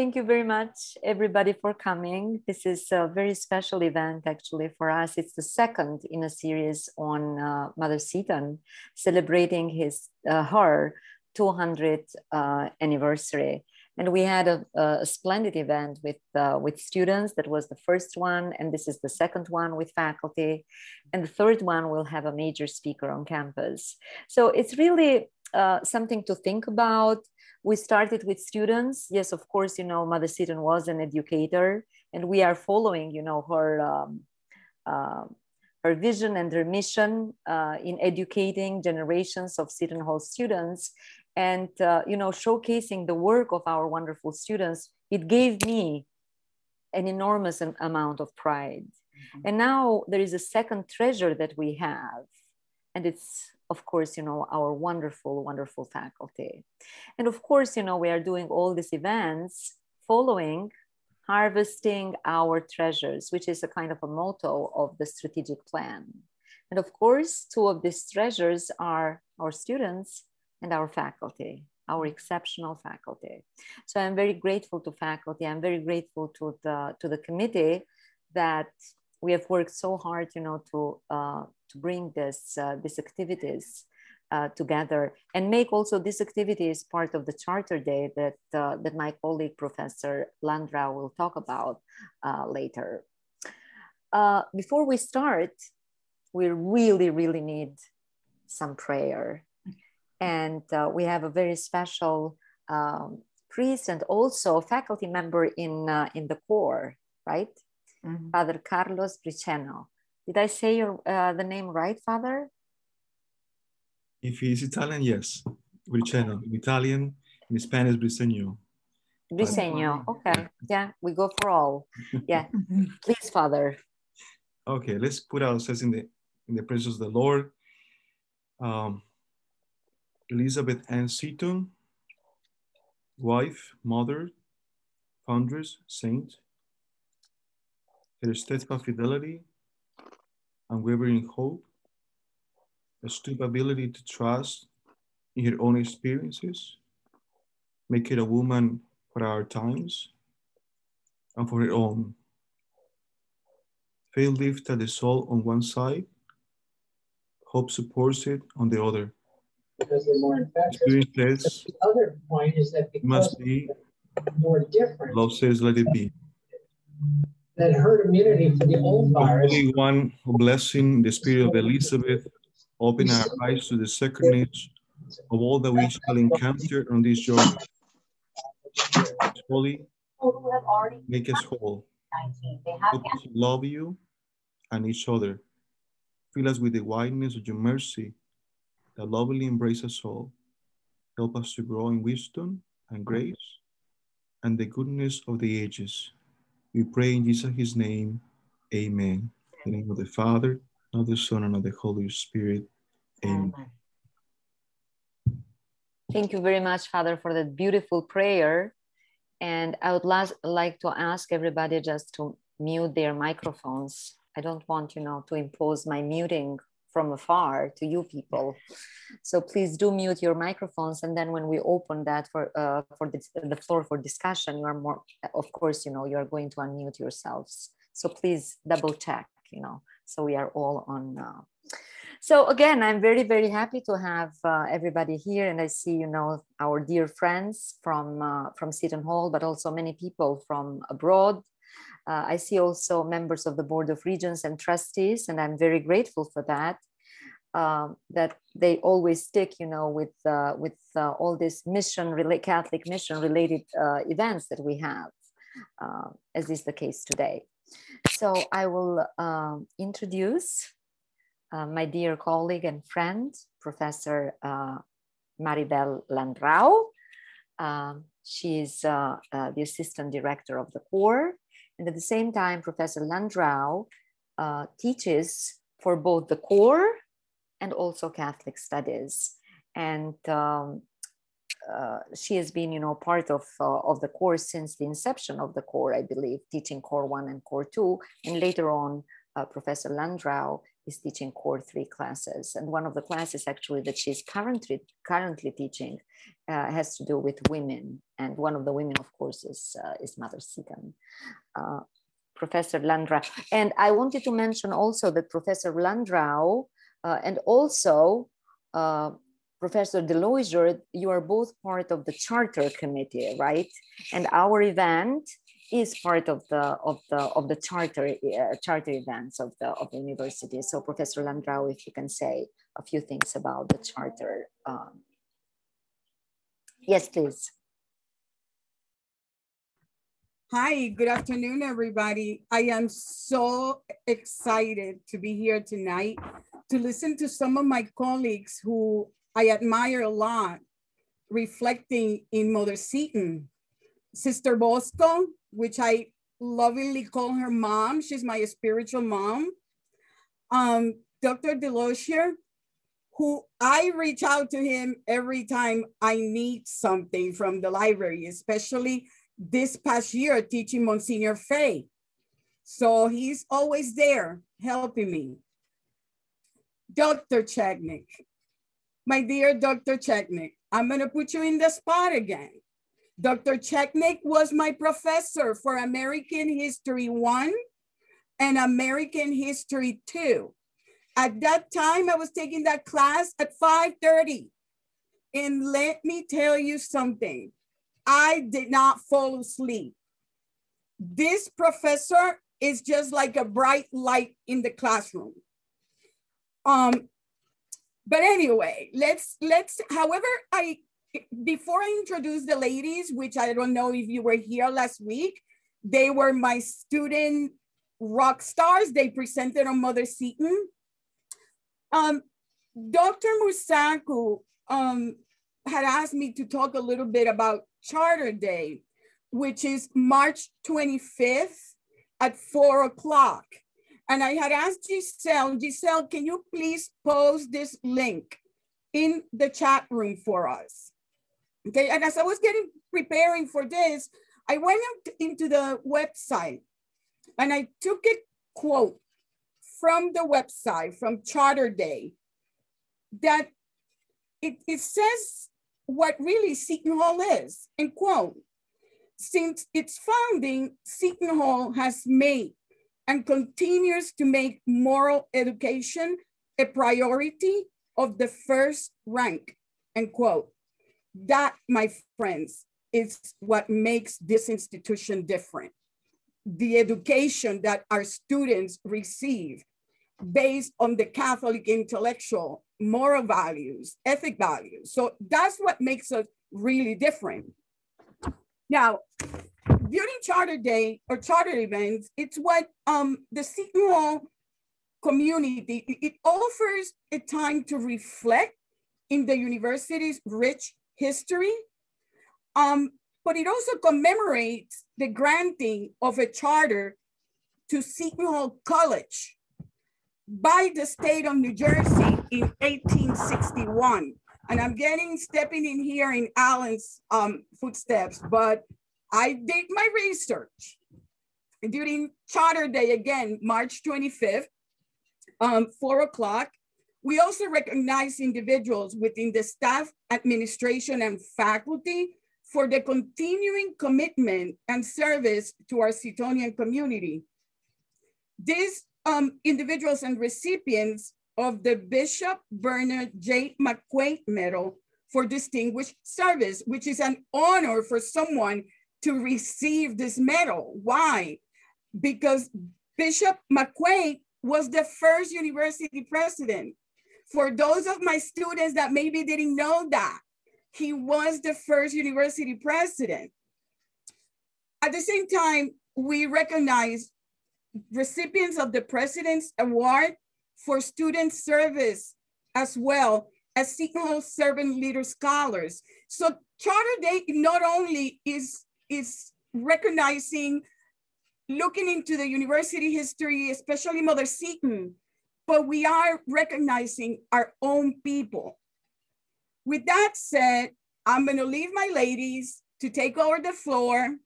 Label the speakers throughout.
Speaker 1: Thank you very much, everybody, for coming. This is a very special event, actually, for us. It's the second in a series on uh, Mother Seton, celebrating his uh, her 200th uh, anniversary. And we had a, a splendid event with uh, with students. That was the first one, and this is the second one with faculty, and the third one will have a major speaker on campus. So it's really uh, something to think about we started with students. Yes of course you know mother seton was an educator and we are following you know her um, uh, her vision and her mission uh, in educating generations of seton hall students. And uh, you know showcasing the work of our wonderful students it gave me an enormous amount of pride. Mm-hmm. and now there is a second treasure that we have and it's of course, you know, our wonderful, wonderful faculty. And of course, you know, we are doing all these events following harvesting our treasures, which is a kind of a motto of the strategic plan. And of course, two of these treasures are our students and our faculty, our exceptional faculty. So I'm very grateful to faculty. I'm very grateful to the, to the committee that we have worked so hard, you know, to uh, to bring this uh, these activities uh, together and make also these activities part of the charter day that uh, that my colleague Professor Landrau will talk about uh, later. Uh, before we start, we really really need some prayer, and we have a very special. Um, priest and also a faculty member in in the core, right? Mm-hmm. Father Carlos Briceno. Did I say your uh, the name right, Father?
Speaker 2: If he's Italian, yes. Briceno. In Italian, in Spanish, Briceño.
Speaker 1: Briceño. Okay. Yeah, we go for all. Yeah. Please, Father.
Speaker 2: Okay, let's put ourselves in the in the presence of the Lord. Um, Elizabeth Ann Seton, wife, mother, foundress, saint, her steadfast fidelity, unwavering hope, astute ability to trust in her own experiences, make it a woman for our times and for her own. Faith lifts the soul on one side, hope supports it on the other.
Speaker 3: Because they're more infectious.
Speaker 2: Says,
Speaker 3: the other point is that because
Speaker 2: must be
Speaker 3: more different.
Speaker 2: Love says, let it be
Speaker 3: that herd immunity for the old virus.
Speaker 2: Holy One, blessing the spirit of Elizabeth, open our eyes to the sacredness of all that we shall encounter on this journey. Holy, make us whole. Help us love you and each other. Fill us with the wideness of your mercy that lovingly embrace us all. Help us to grow in wisdom and grace and the goodness of the ages. We pray in Jesus' his name. Amen. In the name of the Father, of the Son, and of the Holy Spirit. Amen.
Speaker 1: Thank you very much, Father, for that beautiful prayer. And I would last, like to ask everybody just to mute their microphones. I don't want, you know, to impose my muting from afar to you people. So please do mute your microphones. And then when we open that for, uh, for this, the floor for discussion, you are more, of course, you know, you are going to unmute yourselves. So please double check, you know, so we are all on. Uh... So again, I'm very, very happy to have uh, everybody here. And I see, you know, our dear friends from, uh, from Seton Hall, but also many people from abroad uh, I see also members of the Board of Regents and trustees, and I'm very grateful for that. Um, that they always stick, you know, with uh, with uh, all this mission, Catholic mission related uh, events that we have, uh, as is the case today. So I will um, introduce uh, my dear colleague and friend, Professor Maribel Landrau. Um, she is the assistant director of the core and at the same time, Professor Landrau uh, teaches for both the core and also Catholic studies. And um, uh, she has been, you know, part of, uh, of the core since the inception of the core, I believe, teaching core one and core two. And later on, uh, Professor Landrau is teaching core three classes. And one of the classes actually that she's currently currently teaching uh, has to do with women. And one of the women, of course, is, uh, is Mother Seton. Uh, Professor Landrau. And I wanted to mention also that Professor Landrau uh, and also uh, Professor Delozier, you are both part of the charter committee, right? And our event is part of the of the of the charter uh, charter events of the of the university. So Professor Landrau, if you can say a few things about the charter. Um, yes, please.
Speaker 4: Hi, good afternoon, everybody. I am so excited to be here tonight to listen to some of my colleagues who I admire a lot, reflecting in Mother Seton. Sister Bosco, which I lovingly call her mom. She's my spiritual mom. Um, Dr. Delozier, who I reach out to him every time I need something from the library, especially this past year teaching Monsignor Fay. So he's always there helping me. Dr. Cheknik, my dear Dr. Cheknik, I'm gonna put you in the spot again. Dr. Cheknik was my professor for American History 1 and American History 2. At that time, I was taking that class at 5.30. And let me tell you something. I did not fall asleep. This professor is just like a bright light in the classroom. Um, but anyway, let's let's. However, I before I introduce the ladies, which I don't know if you were here last week, they were my student rock stars. They presented on Mother Seton. Um, Dr. Murzaku um, had asked me to talk a little bit about Charter Day, which is March 25th at four o'clock. And I had asked Giselle, Giselle, can you please post this link in the chat room for us? Okay, and as I was getting preparing for this, I went into the website and I took a quote from the website from Charter Day that it, it says what really Seton Hall is, and quote, since its founding, Seton Hall has made and continues to make moral education a priority of the first rank, end quote. That, my friends, is what makes this institution different. The education that our students receive based on the Catholic intellectual moral values, ethic values. So that's what makes us really different. Now, during Charter Day or Charter events, it's what um, the Seton community, it offers a time to reflect in the university's rich history, um, but it also commemorates the granting of a charter to Seton Hall College by the state of New Jersey in 1861. And I'm getting stepping in here in Alan's um, footsteps, but I did my research during Charter Day again, March 25th, um, four o'clock. We also recognize individuals within the staff, administration, and faculty for the continuing commitment and service to our Setonian community. These um, individuals and recipients of the Bishop Bernard J. McQuaid Medal for Distinguished Service, which is an honor for someone to receive this medal. Why? Because Bishop McQuaid was the first university president. For those of my students that maybe didn't know that, he was the first university president. At the same time, we recognize recipients of the President's Award for Student Service as well as Seton Hall Servant Leader Scholars. So Charter Day not only is, is recognizing, looking into the university history, especially Mother Seton, but we are recognizing our own people. With that said, I'm gonna leave my ladies to take over the floor.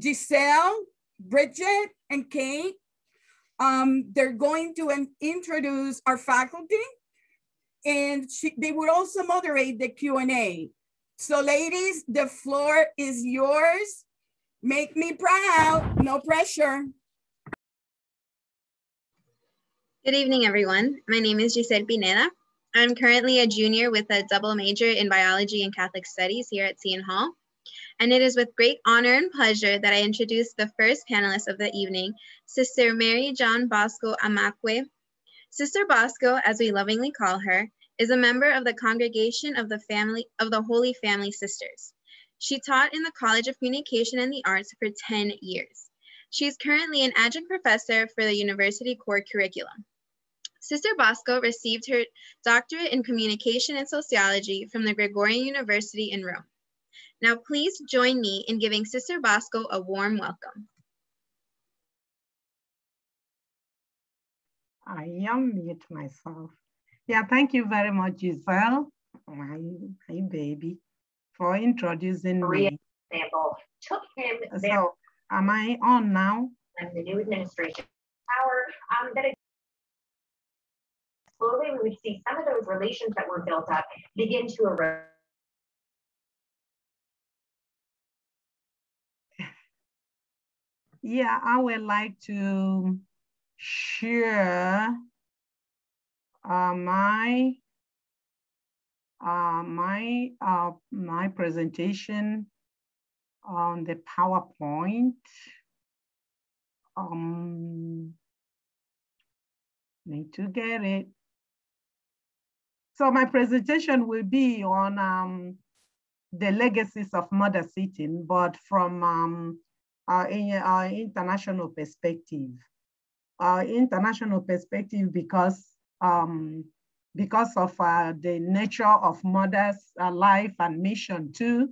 Speaker 4: Giselle, Bridget, and Kate, Um, they're going to introduce our faculty and she, they would also moderate the Q&A. So ladies, the floor is yours. Make me proud, no pressure.
Speaker 5: Good evening, everyone. My name is Giselle Pineda. I'm currently a junior with a double major in biology and Catholic studies here at Seton Hall. And it is with great honor and pleasure that I introduce the first panelist of the evening, Sister Mary John Bosco Amakwe. Sister Bosco, as we lovingly call her, is a member of the Congregation of the Family of the Holy Family Sisters. She taught in the College of Communication and the Arts for 10 years. She is currently an adjunct professor for the University Core Curriculum. Sister Bosco received her doctorate in communication and sociology from the Gregorian University in Rome. Now, please join me in giving Sister Bosco a warm welcome.
Speaker 6: I am mute myself. Yeah, thank you very much, Giselle, my, my baby, for introducing me.
Speaker 7: Example took him.
Speaker 6: So, am I on now?
Speaker 7: And the new administration power um, that slowly we would see some of those relations that were built up begin to erode.
Speaker 6: Yeah, I would like to share uh, my uh, my uh, my presentation on the PowerPoint. Um, need to get it. So my presentation will be on um, the legacies of Mother Seton, but from um, uh, in, uh, international perspective. Uh, international perspective because um, because of uh, the nature of mother's uh, life and mission too.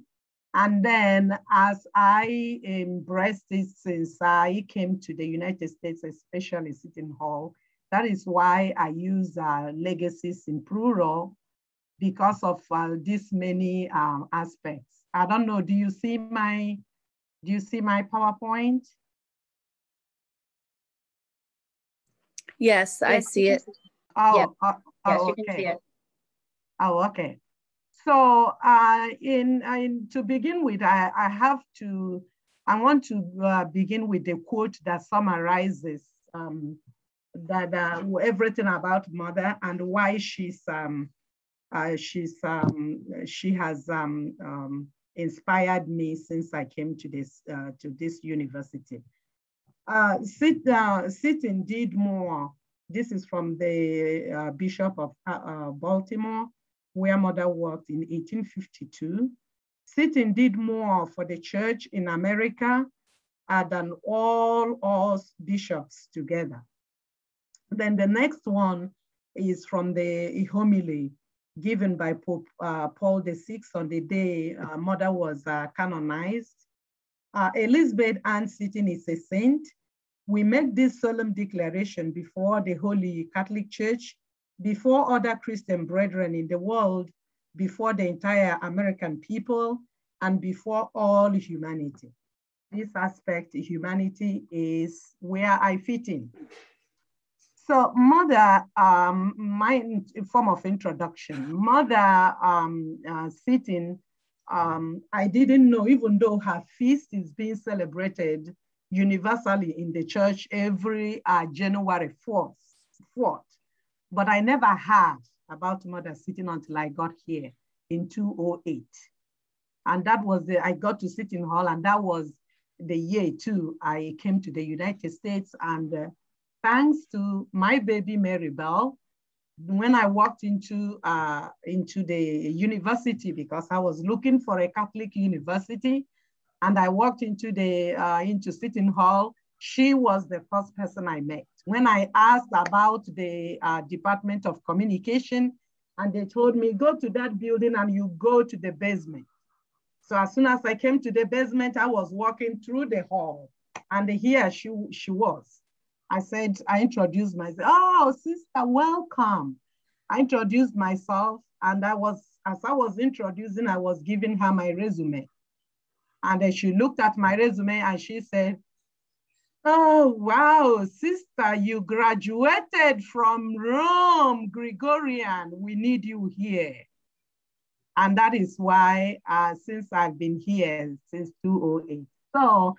Speaker 6: And then as I embraced it since I came to the United States, especially Seton Hall, that is why I use uh, legacies in plural because of uh, these many um, aspects. I don't know, do you see my, do you see my PowerPoint?
Speaker 8: Yes, I see it.
Speaker 6: Oh,
Speaker 7: Yep.
Speaker 6: uh,
Speaker 7: Yes,
Speaker 6: oh,
Speaker 7: you can see
Speaker 6: okay.
Speaker 7: it.
Speaker 6: Oh, okay. So uh, in, in to begin with, I, I have to, I want to uh, begin with the quote that summarizes um, that uh, everything about mother and why she's um, uh, she's um, she has um, um, inspired me since I came to this uh, to this university. Uh, sit uh, sit indeed more. This is from the uh, Bishop of Baltimore, where mother worked in 1852. Seton did more for the church in America than all us bishops together. Then the next one is from the homily given by Pope uh, Paul VI on the day uh, mother was uh, canonized. Uh, Elizabeth Ann Seton is a saint. We make this solemn declaration before the Holy Catholic Church, before other Christian brethren in the world, before the entire American people, and before all humanity. This aspect, humanity, is where I fit in. So mother, um, my form of introduction, mother um, uh, Seton, um, I didn't know, even though her feast is being celebrated universally in the church every uh, January 4th, 4th. But I never heard about Mother Seton until I got here in 208. And that was the, I got to Seton Hall and that was the year too, I came to the United States and uh, thanks to my baby Maribel, when I walked into, uh, into the university because I was looking for a Catholic university and I walked into the, uh, into Seton Hall, she was the first person I met. When I asked about the uh, Department of Communication, and they told me, go to that building and you go to the basement. So as soon as I came to the basement, I was walking through the hall and here she, she was. I said, I introduced myself. Oh, sister, welcome. I introduced myself and I was, as I was introducing, I was giving her my resume. And then she looked at my resume and she said, Oh, wow, sister, you graduated from Rome, Gregorian. We need you here. And that is why, uh, since I've been here since 2008. So,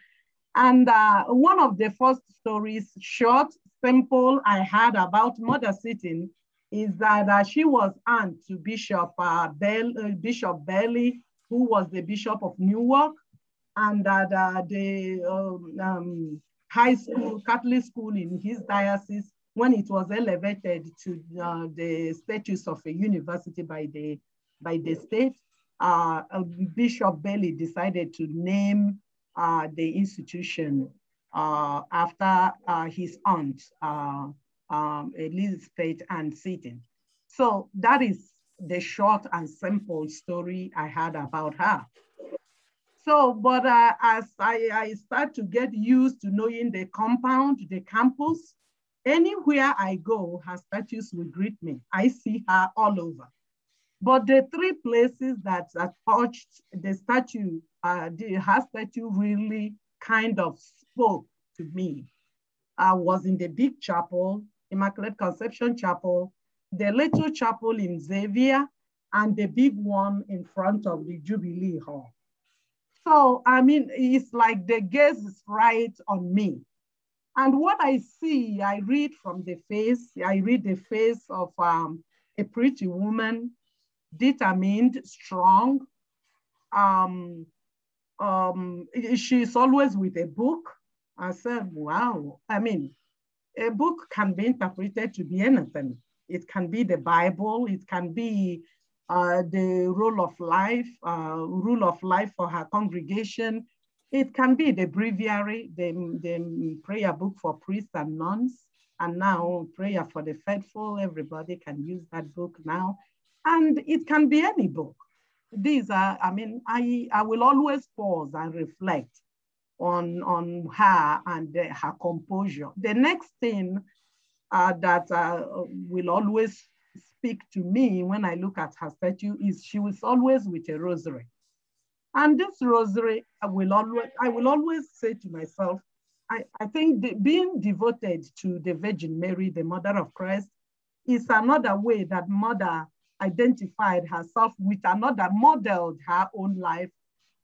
Speaker 6: and uh, one of the first stories, short, simple, I had about Mother Seton is that uh, she was aunt to Bishop uh, Bell, uh, Bishop Bayley, who was the Bishop of Newark, and that uh, the um, um, high school, Catholic school in his diocese, when it was elevated to uh, the status of a university by the, by the state, Bishop Bayley decided to name the institution after his aunt, um, Elizabeth Ann Seton. So that is the short and simple story I had about her. So, but uh, as I, I start to get used to knowing the compound, the campus, anywhere I go, her statues will greet me. I see her all over. But the three places that touched the statue, uh, the, her statue really kind of spoke to me. I was in the big chapel Immaculate Conception Chapel, the little chapel in Xavier, and the big one in front of the Jubilee Hall. So, I mean, it's like the gaze is right on me. And what I see, I read from the face, I read the face of um, a pretty woman, determined, strong. Um, um, she's always with a book. I said, wow. I mean, a book can be interpreted to be anything. It can be the Bible, it can be uh, the rule of life, uh, rule of life for her congregation. It can be the breviary, the, the prayer book for priests and nuns, and now prayer for the faithful. Everybody can use that book now. And it can be any book. These are, I mean, I, I will always pause and reflect on, on her and uh, her composure. The next thing uh, that uh, will always speak to me when I look at her statue is she was always with a rosary. And this rosary, I will always, I will always say to myself, I, I think the, being devoted to the Virgin Mary, the mother of Christ, is another way that mother identified herself with another, modeled her own life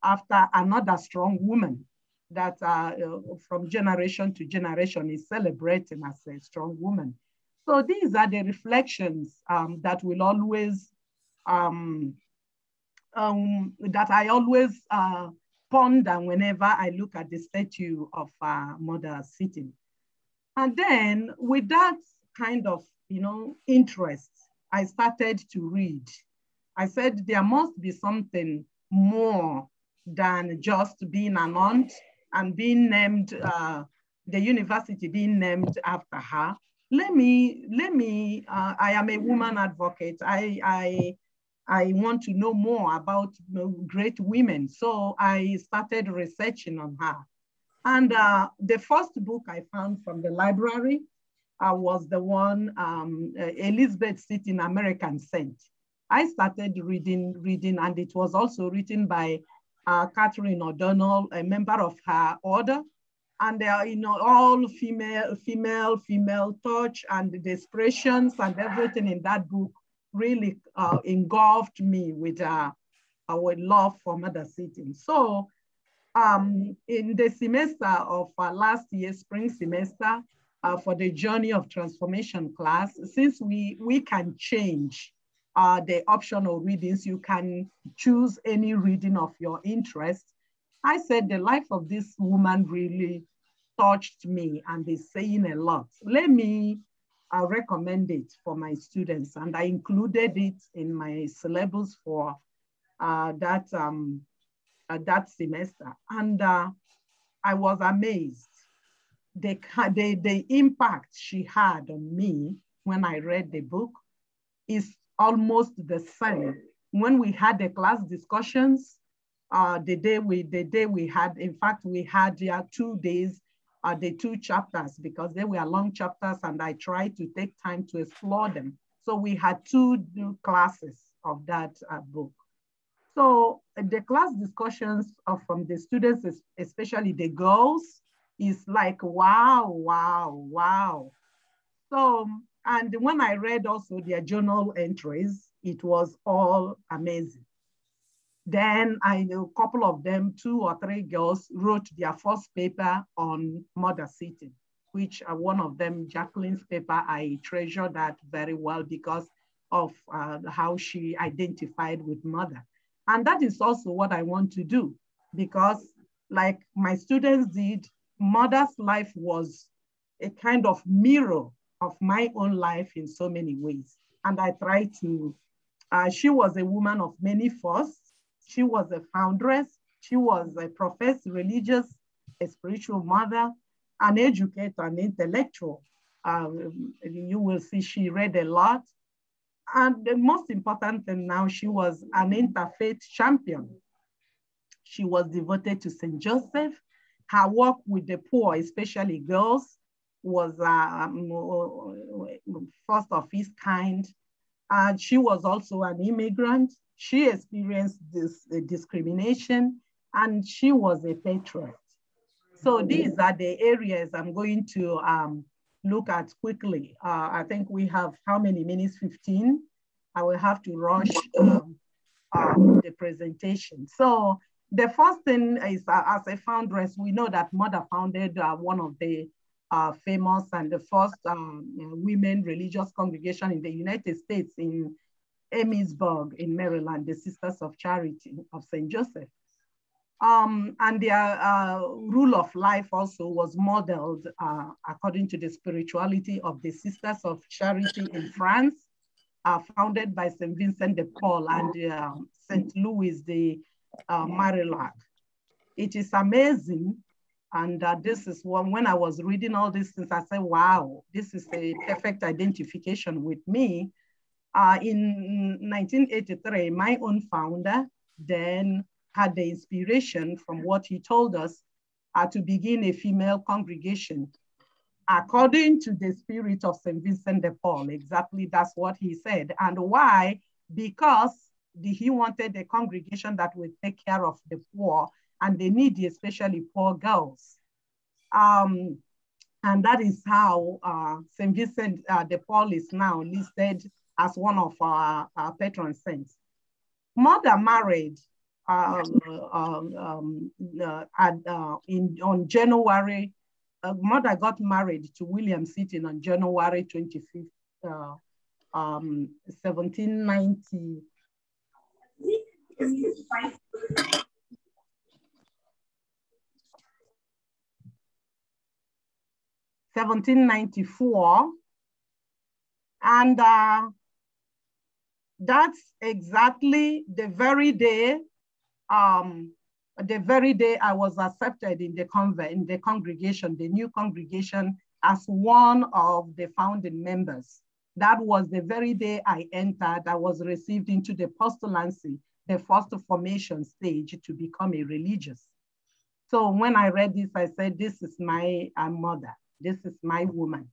Speaker 6: after another strong woman that uh, from generation to generation is celebrating as a strong woman. So these are the reflections um, that will always, um, um, that I always uh, ponder whenever I look at the statue of uh, Mother Seton. And then with that kind of, you know, interest, I started to read. I said there must be something more than just being an aunt and being named, uh, the university being named after her. Let me, let me, uh, I am a woman advocate. I, I, I want to know more about great women. So I started researching on her. And uh, the first book I found from the library uh, was the one, um, uh, Elizabeth Seton American Saint. I started reading, reading, and it was also written by uh, Catherine O'Donnell, a member of her order. And they are, you know, all female, female, female touch and the expressions and everything in that book really uh, engulfed me with uh, our love for Mother Seton. So um, in the semester of uh, last year, spring semester, uh, for the Journey of Transformation class, since we, we can change uh, the optional readings. You can choose any reading of your interest. I said the life of this woman really touched me and is saying a lot. Let me uh, recommend it for my students. And I included it in my syllabus for uh, that, um, uh, that semester. And uh, I was amazed. The, the, the impact she had on me when I read the book is almost the same. When we had the class discussions, uh, the day we the day we had, in fact, we had yeah, two days, uh, the two chapters because they were long chapters, and I tried to take time to explore them. So we had two classes of that uh, book. So the class discussions from the students, especially the girls, is like, wow, wow, wow. So, and when I read also their journal entries, it was all amazing. Then I know a couple of them, two or three girls wrote their first paper on mother Seton, which uh, one of them, Jacqueline's paper, I treasure that very well because of uh, how she identified with mother. And that is also what I want to do because like my students did, mother's life was a kind of mirror of my own life in so many ways. And I try to, uh, she was a woman of many firsts. She was a foundress. She was a professed religious, a spiritual mother, an educator, an intellectual. Um, you will see she read a lot. And the most important thing now, she was an interfaith champion. She was devoted to St. Joseph. Her work with the poor, especially girls, was um, first of its kind. And she was also an immigrant. She experienced this uh, discrimination and she was a patriot. So these are the areas I'm going to um, look at quickly. Uh, I think we have how many minutes? 15. I will have to rush um, um, the presentation. So the first thing is uh, as a foundress, we know that mother founded uh, one of the uh, famous and the first um, women religious congregation in the United States in Emmitsburg in Maryland, the Sisters of Charity of St. Joseph. Um, and their uh, rule of life also was modeled uh, according to the spirituality of the Sisters of Charity in France, uh, founded by St. Vincent de Paul and um, St. Louis de uh, Marillac. It is amazing. And uh, this is one, when I was reading all these things, I said, wow, this is a perfect identification with me. Uh, in 1983, my own founder, then had the inspiration from what he told us uh, to begin a female congregation according to the spirit of St. Vincent de Paul. Exactly that's what he said. And why? Because the, he wanted a congregation that would take care of the poor and the needy, especially poor girls. Um, and that is how uh, St. Vincent uh, de Paul is now listed as one of our, our patron saints. Mother married um, um, um, uh, at, uh, in, on January, uh, mother got married to William Seton on January 25th, uh, um, 1790. 1794. And uh, that's exactly the very day, um, the very day I was accepted in the convent, in the congregation, the new congregation, as one of the founding members. That was the very day I entered, I was received into the postulancy, the first formation stage to become a religious. So when I read this, I said, this is my uh, mother. This is my woman.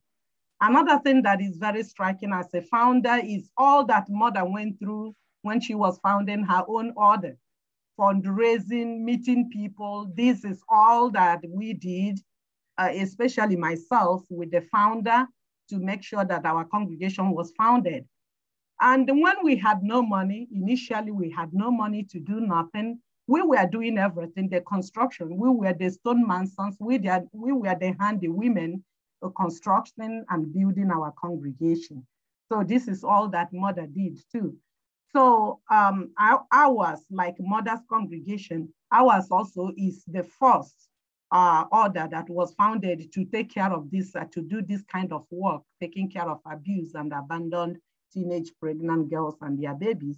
Speaker 6: Another thing that is very striking as a founder is all that mother went through when she was founding her own order, fundraising, meeting people. This is all that we did, uh, especially myself with the founder to make sure that our congregation was founded. And when we had no money, initially we had no money to do nothing. We were doing everything, the construction. We were the stone masons. We, did, we were the handy women constructing and building our congregation. So this is all that mother did too. So um, ours, like mother's congregation, ours also is the first uh, order that was founded to take care of this, uh, to do this kind of work, taking care of abused and abandoned teenage pregnant girls and their babies.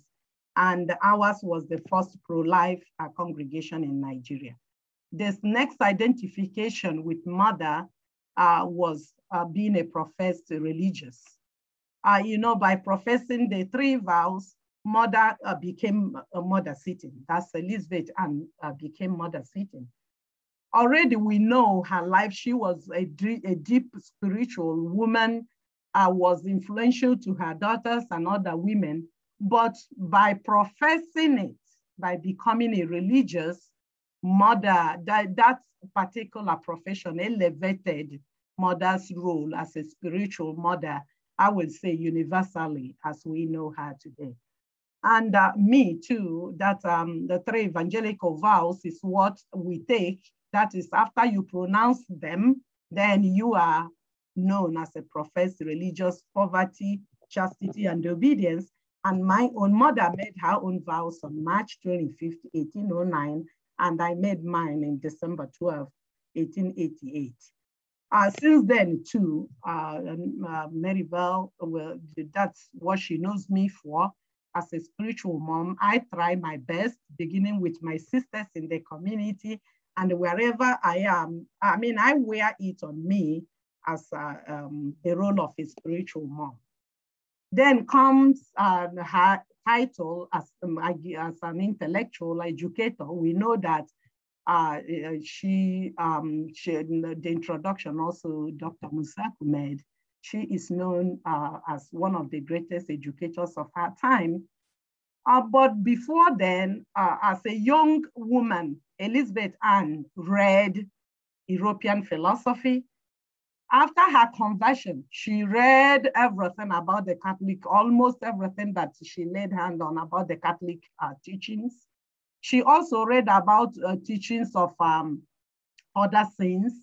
Speaker 6: And ours was the first pro-life uh, congregation in Nigeria. This next identification with mother uh, was uh, being a professed religious. Uh, you know, by professing the three vows, mother uh, became a mother Seton. That's Elizabeth and uh, became mother Seton. Already we know her life. She was a, a deep spiritual woman, uh, was influential to her daughters and other women. But by professing it, by becoming a religious, mother, that, that particular profession elevated mother's role as a spiritual mother, I would say universally as we know her today. And uh, me too, that um, the three evangelical vows is what we take. That is after you pronounce them, then you are known as a professed religious poverty, chastity, and obedience. And my own mother made her own vows on March 25th, 1809, and I made mine in December 12, 1888. Uh, since then, too, uh, uh, Maribel, well, that's what she knows me for as a spiritual mom. I try my best, beginning with my sisters in the community and wherever I am. I mean, I wear it on me as um, the role of a spiritual mom. Then comes uh, her title as, um, as an intellectual educator. We know that uh, she, um, she, the introduction also Dr. Murzaku made, she is known uh, as one of the greatest educators of her time. Uh, but before then, uh, as a young woman, Elizabeth Ann read European philosophy, after her conversion, she read everything about the Catholic, almost everything that she laid hand on about the Catholic uh, teachings. She also read about uh, teachings of um, other saints,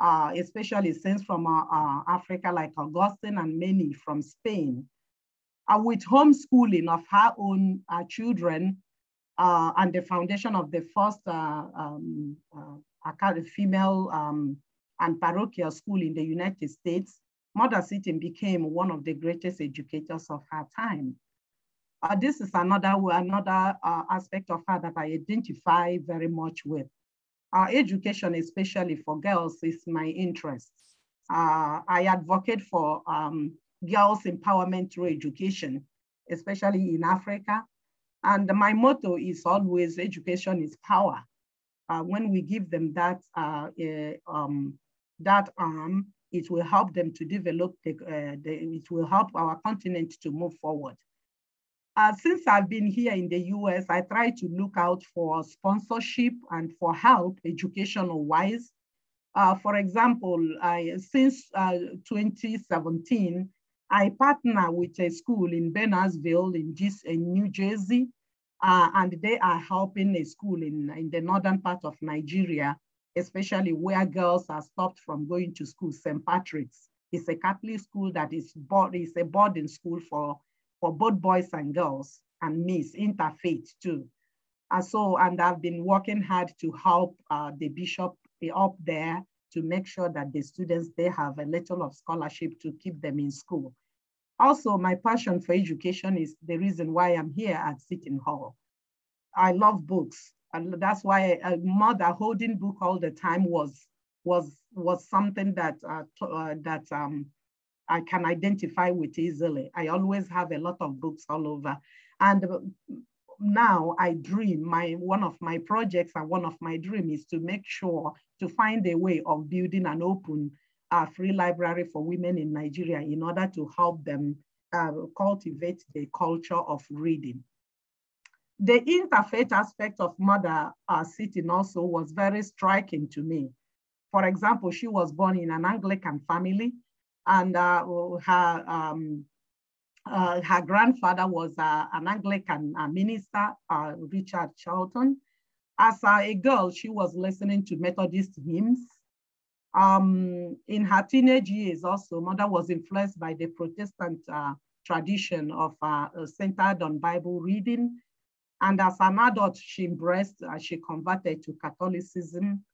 Speaker 6: uh, especially saints from uh, uh, Africa like Augustine and many from Spain. Uh, with homeschooling of her own children and the foundation of the first um, female um, and parochial school in the United States, Mother Seton became one of the greatest educators of her time. Uh, this is another, another uh, aspect of her that I identify very much with. Uh, education, especially for girls, is my interest. Uh, I advocate for um, girls' empowerment through education, especially in Africa. And my motto is always education is power. Uh, when we give them that uh, um, that arm, it will help them to develop, the, uh, the, it will help our continent to move forward. Uh, since I've been here in the US, I try to look out for sponsorship and for help educational wise. Uh, for example, I, since uh, 2017, I partner with a school in Bernardsville in, in New Jersey, uh, and they are helping a school in, in the northern part of Nigeria especially where girls are stopped from going to school. St. Patrick's is a Catholic school that is, is a boarding school for, for both boys and girls and Miss Interfaith too. And so, and I've been working hard to help uh, the bishop up there to make sure that the students, they have a little of scholarship to keep them in school. Also, my passion for education is the reason why I'm here at Seton Hall. I love books. And that's why a mother holding book all the time was was was something that uh, uh, that um, I can identify with easily. I always have a lot of books all over, and now I dream. My one of my projects and one of my dreams is to make sure to find a way of building an open uh, free library for women in Nigeria in order to help them uh, cultivate the culture of reading. The interfaith aspect of Mother uh, Seton also was very striking to me. For example, she was born in an Anglican family and uh, her, um, uh, her grandfather was uh, an Anglican uh, minister, uh, Richard Charlton. As a girl, she was listening to Methodist hymns. Um, in her teenage years also, mother was influenced by the Protestant tradition of centered on Bible reading and as an adult, she embraced, uh, she converted to Catholicism.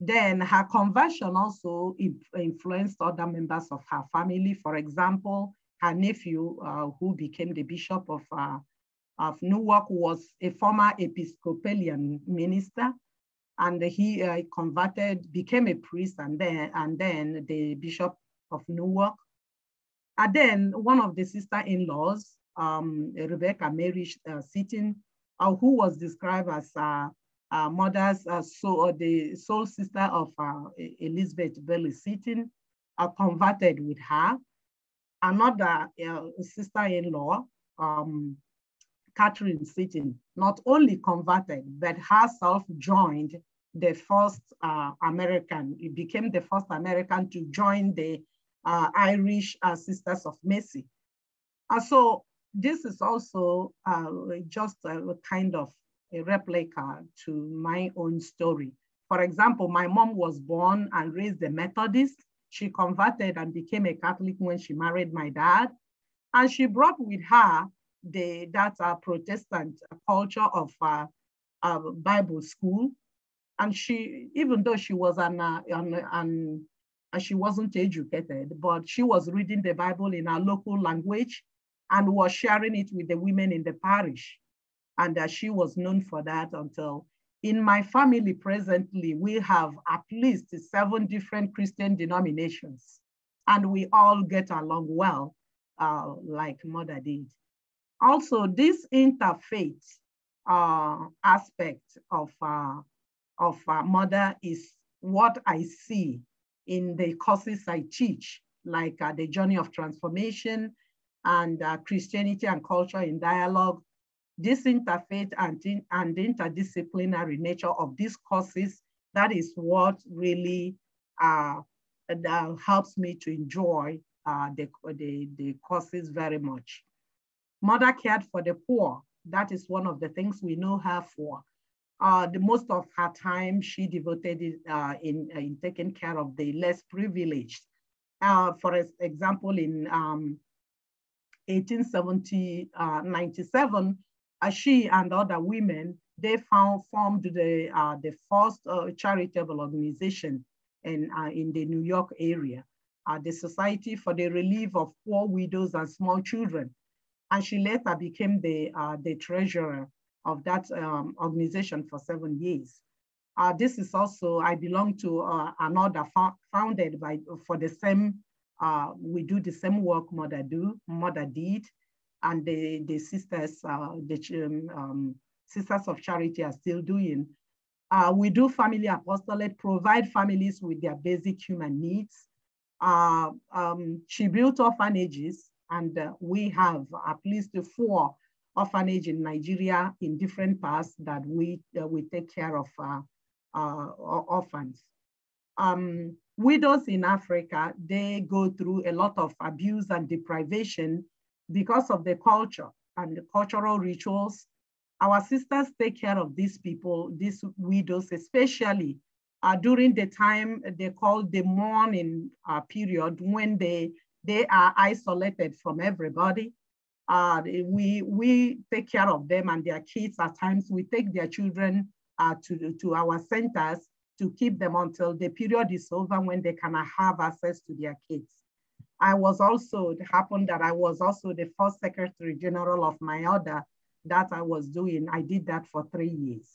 Speaker 6: Then her conversion also influenced other members of her family. For example, her nephew, uh, who became the bishop of, uh, of Newark, was a former Episcopalian minister. And he uh, converted, became a priest, and then, and then the bishop of Newark. And then one of the sister-in-laws, um, Rebecca Mary uh, uh, who was described as uh, uh, mother's soul, or the soul sister of Elizabeth Bayley Seton, converted with her. Another sister-in-law, um, Catherine Seton, not only converted, but herself joined the first uh, American, he became the first American to join the uh, Irish uh, Sisters of Mercy. Uh, so this is also uh, just a, kind of a replica to my own story. For example, my mom was born and raised a Methodist. She converted and became a Catholic when she married my dad. And she brought with her the that uh, Protestant culture of uh, uh, Bible school. And she, even though she was an, uh, an, an she wasn't educated, but she was reading the Bible in her local language and was sharing it with the women in the parish. And uh, she was known for that until in my family presently, we have at least seven different Christian denominations, and we all get along well, uh, like Mother did. Also, this interfaith uh, aspect of, uh, of uh, Mother is what I see in the courses I teach, like uh, the journey of transformation and uh, Christianity and culture in dialogue, this interfaith and, and interdisciplinary nature of these courses, that is what really uh, that helps me to enjoy uh, the, the, the courses very much. Mother cared for the poor. That is one of the things we know her for. Uh, the most of her time she devoted it uh, in, uh, in taking care of the less privileged. Uh, for example, in um, 1870, uh, 97, uh, she and other women, they found, formed the, uh, the first uh, charitable organization in, uh, in the New York area, uh, the Society for the Relief of Poor Widows and Small Children. And she later became the, the treasurer of that um, organization for seven years. This is also, I belong to another founded by, for the same uh, we do the same work mother do, mother did, and the, the sisters, uh, the um, um, sisters of charity are still doing. Uh, we do family apostolate, provide families with their basic human needs. Uh, um, she built orphanages, and uh, we have at least four orphanage in Nigeria in different parts that we, uh, we take care of orphans. Um, widows in Africa, they go through a lot of abuse and deprivation because of the culture and the cultural rituals. Our sisters take care of these people, these widows, especially uh, during the time they call the mourning uh, period when they, they are isolated from everybody. Uh, we, we take care of them and their kids. At times we take their children uh, to, to our centers to keep them until the period is over when they can have access to their kids. I was also, it happened that I was also the first Secretary General of my order that I was doing. I did that for three years.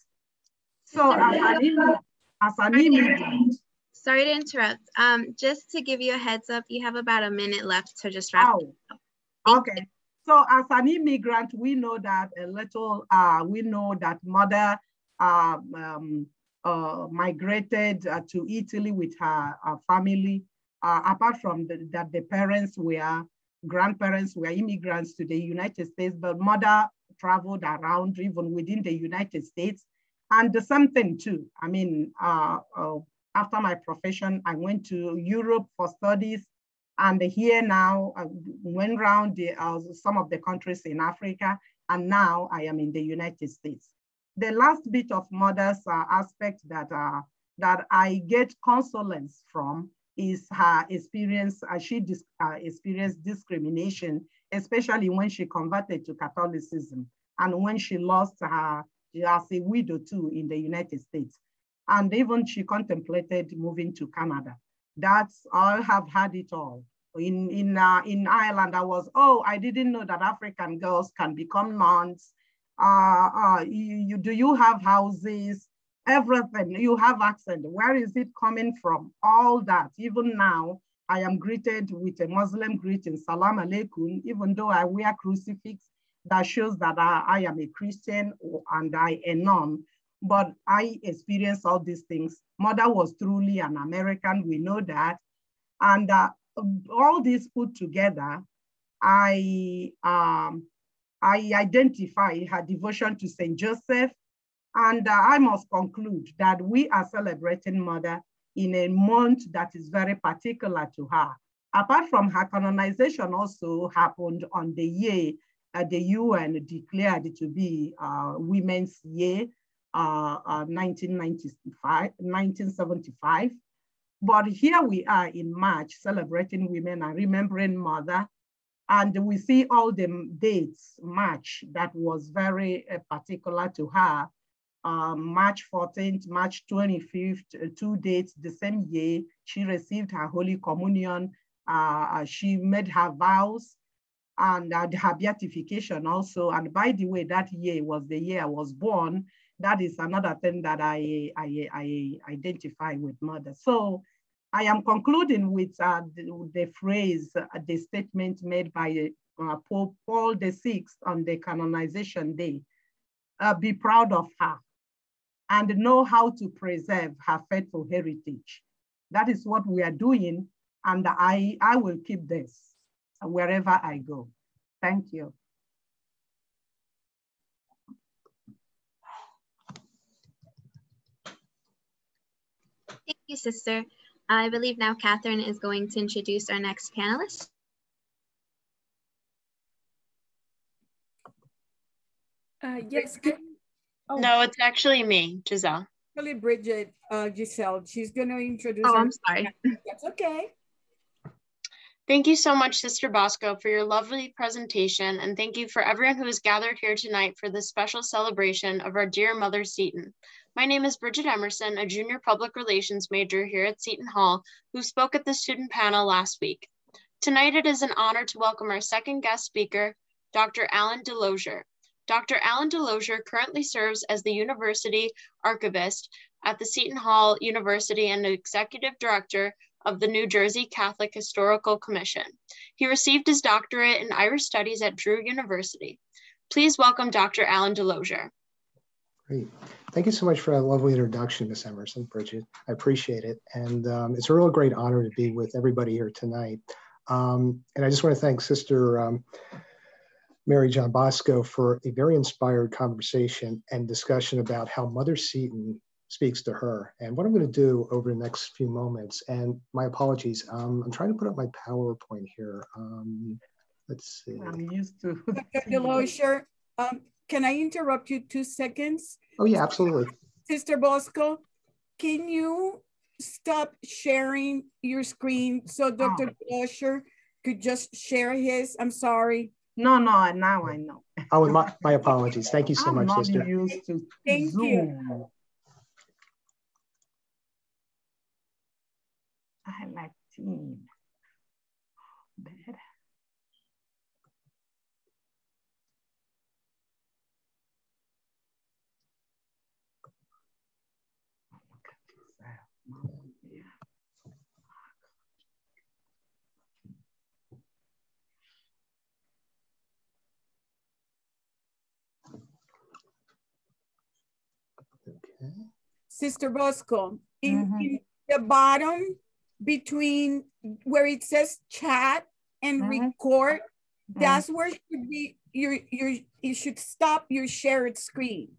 Speaker 6: So as an, as an immigrant.
Speaker 5: Sorry to interrupt. Um, just to give you a heads up, you have about a minute left to just wrap
Speaker 6: oh, Okay. So as an immigrant, we know that a little, uh, we know that mother uh, um, uh, migrated uh, to Italy with her, her family. Uh, apart from the, that the parents were, grandparents were immigrants to the United States, but mother traveled around even within the United States. And the same thing too. I mean, uh, uh, after my profession, I went to Europe for studies. And here now, I went around the, uh, some of the countries in Africa, and now I am in the United States the last bit of mother's uh, aspect that, uh, that I get consolence from is her experience, uh, she dis uh, experienced discrimination, especially when she converted to Catholicism and when she lost her, as a widow too in the United States. And even she contemplated moving to Canada. That's, I have had it all. In, in, uh, in Ireland, I was, oh, I didn't know that African girls can become nuns uh, uh, you, you, do you have houses, everything, you have accent, where is it coming from? All that, even now, I am greeted with a Muslim greeting, salam alaikum, even though I wear crucifix, that shows that I, I am a Christian and I am non, but I experience all these things. Mother was truly an American, we know that. And uh, all this put together, I um, I identify her devotion to St. Joseph. And uh, I must conclude that we are celebrating Mother in a month that is very particular to her. Apart from her canonization also happened on the year uh, the UN declared to be uh, Women's Year, uh, 1995, 1975. But here we are in March celebrating women and remembering mother. And we see all the dates, March, that was very uh, particular to her. Um, March 14th, March 25th, uh, two dates the same year, she received her Holy Communion. Uh, she made her vows and uh, her beatification also. And by the way, that year was the year I was born. That is another thing that I, I, I identify with mother. So I am concluding with uh, the, the, phrase, uh, the statement made by uh, Pope Paul VI on the canonization day. Uh, be proud of her and know how to preserve her faithful heritage. That is what we are doing. And I, I will keep this wherever I go. Thank you.
Speaker 5: Thank you, sister. I believe now Catherine is going to introduce our next panelist.
Speaker 4: Uh, yes.
Speaker 8: Oh. No, it's actually me, Giselle.
Speaker 4: Actually, Bridget, uh, Giselle, she's going to introduce.
Speaker 5: Oh, I'm sorry.
Speaker 4: That's okay.
Speaker 8: Thank you so much, Sister Bosco, for your lovely presentation, and thank you for everyone who has gathered here tonight for this special celebration of our dear Mother Seton. My name is Bridget Emerson, a junior public relations major here at Seton Hall, who spoke at the student panel last week. Tonight, it is an honor to welcome our second guest speaker, Dr. Alan Delozier. Dr. Alan Delozier currently serves as the University Archivist at the Seton Hall University and Executive Director of the New Jersey Catholic Historical Commission. He received his doctorate in Irish Studies at Drew University. Please welcome Dr. Alan Delozier.
Speaker 9: Great. Thank you so much for that lovely introduction, Ms. Emerson, Bridget. I appreciate it. And um, it's a real great honor to be with everybody here tonight. Um, and I just want to thank Sister um, Mary John Bosco for a very inspired conversation and discussion about how Mother Seton speaks to her. And what I'm going to do over the next few moments, and my apologies, um, I'm trying to put up my PowerPoint here. Um, let's see.
Speaker 6: I'm used to.
Speaker 4: Dr. Delozier, um, can I interrupt you two seconds?
Speaker 9: Oh yeah, absolutely.
Speaker 4: Sister Bosco, can you stop sharing your screen so Dr. Oh. Delozier could just share his? I'm sorry.
Speaker 6: No, no, now I know.
Speaker 9: Oh, my, my apologies. Thank you so
Speaker 6: I'm
Speaker 9: much,
Speaker 6: not
Speaker 9: sister.
Speaker 6: Used to
Speaker 4: Thank
Speaker 6: Zoom.
Speaker 4: you.
Speaker 6: I like team. Bad.
Speaker 4: Sister Bosco, in,
Speaker 6: Mhm.
Speaker 4: in the bottom between where it says chat and
Speaker 6: Mhm.
Speaker 4: record, that's where should be your your you should stop your shared screen.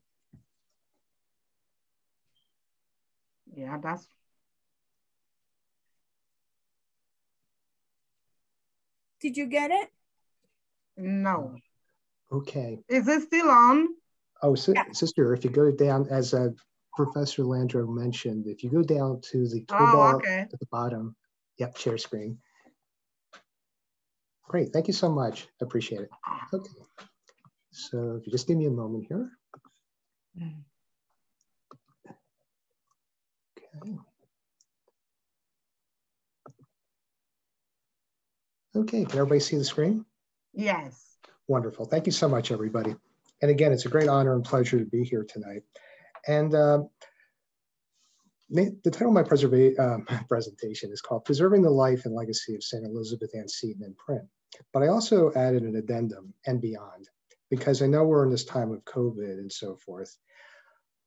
Speaker 6: Yeah, that's
Speaker 4: Did you get it?
Speaker 6: no.
Speaker 9: Okay.
Speaker 6: Is it still on?
Speaker 9: Oh, si sister, if you go down, as uh, Professor Landrau mentioned, if you go down to the
Speaker 6: Oh,
Speaker 9: toolbar
Speaker 6: okay.
Speaker 9: at the bottom, yep, share screen. Great, thank you so much. I appreciate it. Okay. So if you just give me a moment here. Okay. Okay, can everybody see the screen?
Speaker 6: Yes.
Speaker 9: Wonderful. Thank you so much, everybody. And again, it's a great honor and pleasure to be here tonight. And um, the title of my um, presentation is called Preserving the Life and Legacy of St. Elizabeth Ann Seton in Print. But I also added an addendum and beyond, because I know we're in this time of COVID and so forth.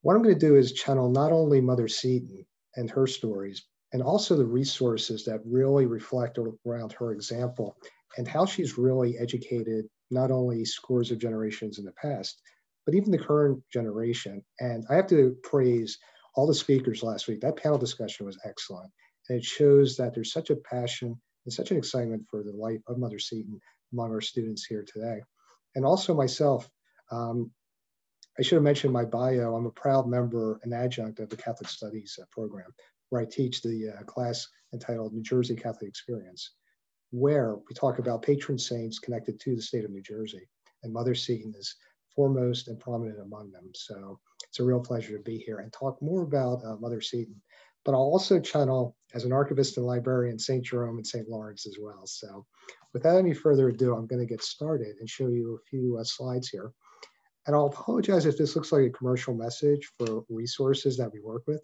Speaker 9: What I'm going to do is channel not only Mother Seton and her stories, and also the resources that really reflect around her example and how she's really educated not only scores of generations in the past, but even the current generation. And I have to praise all the speakers last week. That panel discussion was excellent. And it shows that there's such a passion and such an excitement for the life of Mother Seton among our students here today. And also myself, um, I should have mentioned my bio. I'm a proud member and adjunct of the Catholic Studies uh, program, where I teach the uh, class entitled New Jersey Catholic Experience, where we talk about patron saints connected to the state of New Jersey. And Mother Seton is foremost and prominent among them. So it's a real pleasure to be here and talk more about uh, Mother Seton. But I'll also channel as an archivist and librarian St. Jerome and St. Lawrence as well. So without any further ado, I'm going to get started and show you a few uh, slides here. And I'll apologize if this looks like a commercial message for resources that we work with,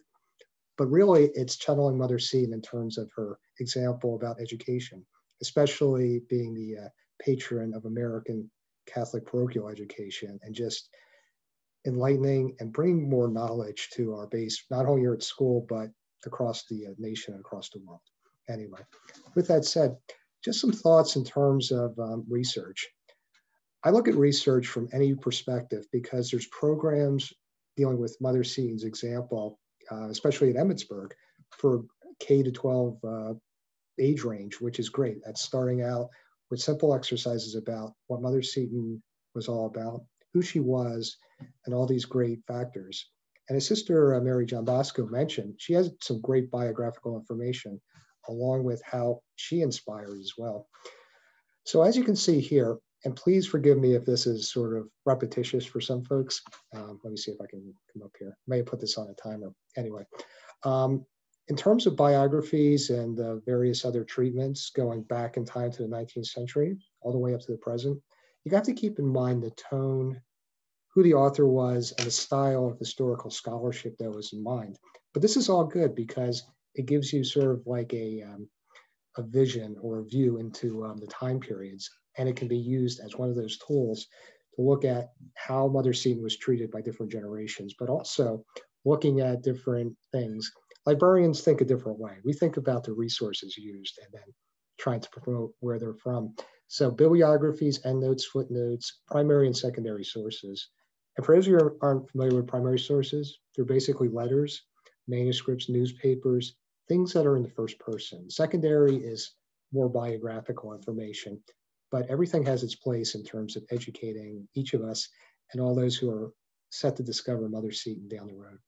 Speaker 9: but really it's channeling Mother Seton in terms of her example about education, especially being the uh, patron of American Catholic parochial education and just enlightening and bringing more knowledge to our base, not only here at school, but across the uh, nation and across the world. Anyway, with that said, just some thoughts in terms of um, research. I look at research from any perspective because there's programs dealing with Mother Seton's example, uh, especially at Emmitsburg, for K to 12 uh, age range, which is great. That's starting out with simple exercises about what Mother Seton was all about, who she was, and all these great factors. And as Sister uh, Mary John Bosco mentioned, she has some great biographical information along with how she inspired as well. So as you can see here, and please forgive me if this is sort of repetitious for some folks. Um, let me see if I can come up here. I may put this on a timer. Anyway, um, in terms of biographies and uh, various other treatments going back in time to the 19th century, all the way up to the present, you got to keep in mind the tone, who the author was, and the style of historical scholarship that was in mind. But this is all good because it gives you sort of like a, um, a vision or a view into um, the time periods, and it can be used as one of those tools to look at how Mother Seton was treated by different generations, but also looking at different things librarians think a different way. We think about the resources used and then trying to promote where they're from. So bibliographies, endnotes, footnotes, primary and secondary sources. And for those of you who aren't familiar with primary sources, they're basically letters, manuscripts, newspapers, things that are in the first person. Secondary is more biographical information, but everything has its place in terms of educating each of us and all those who are set to discover Mother Seton down the road.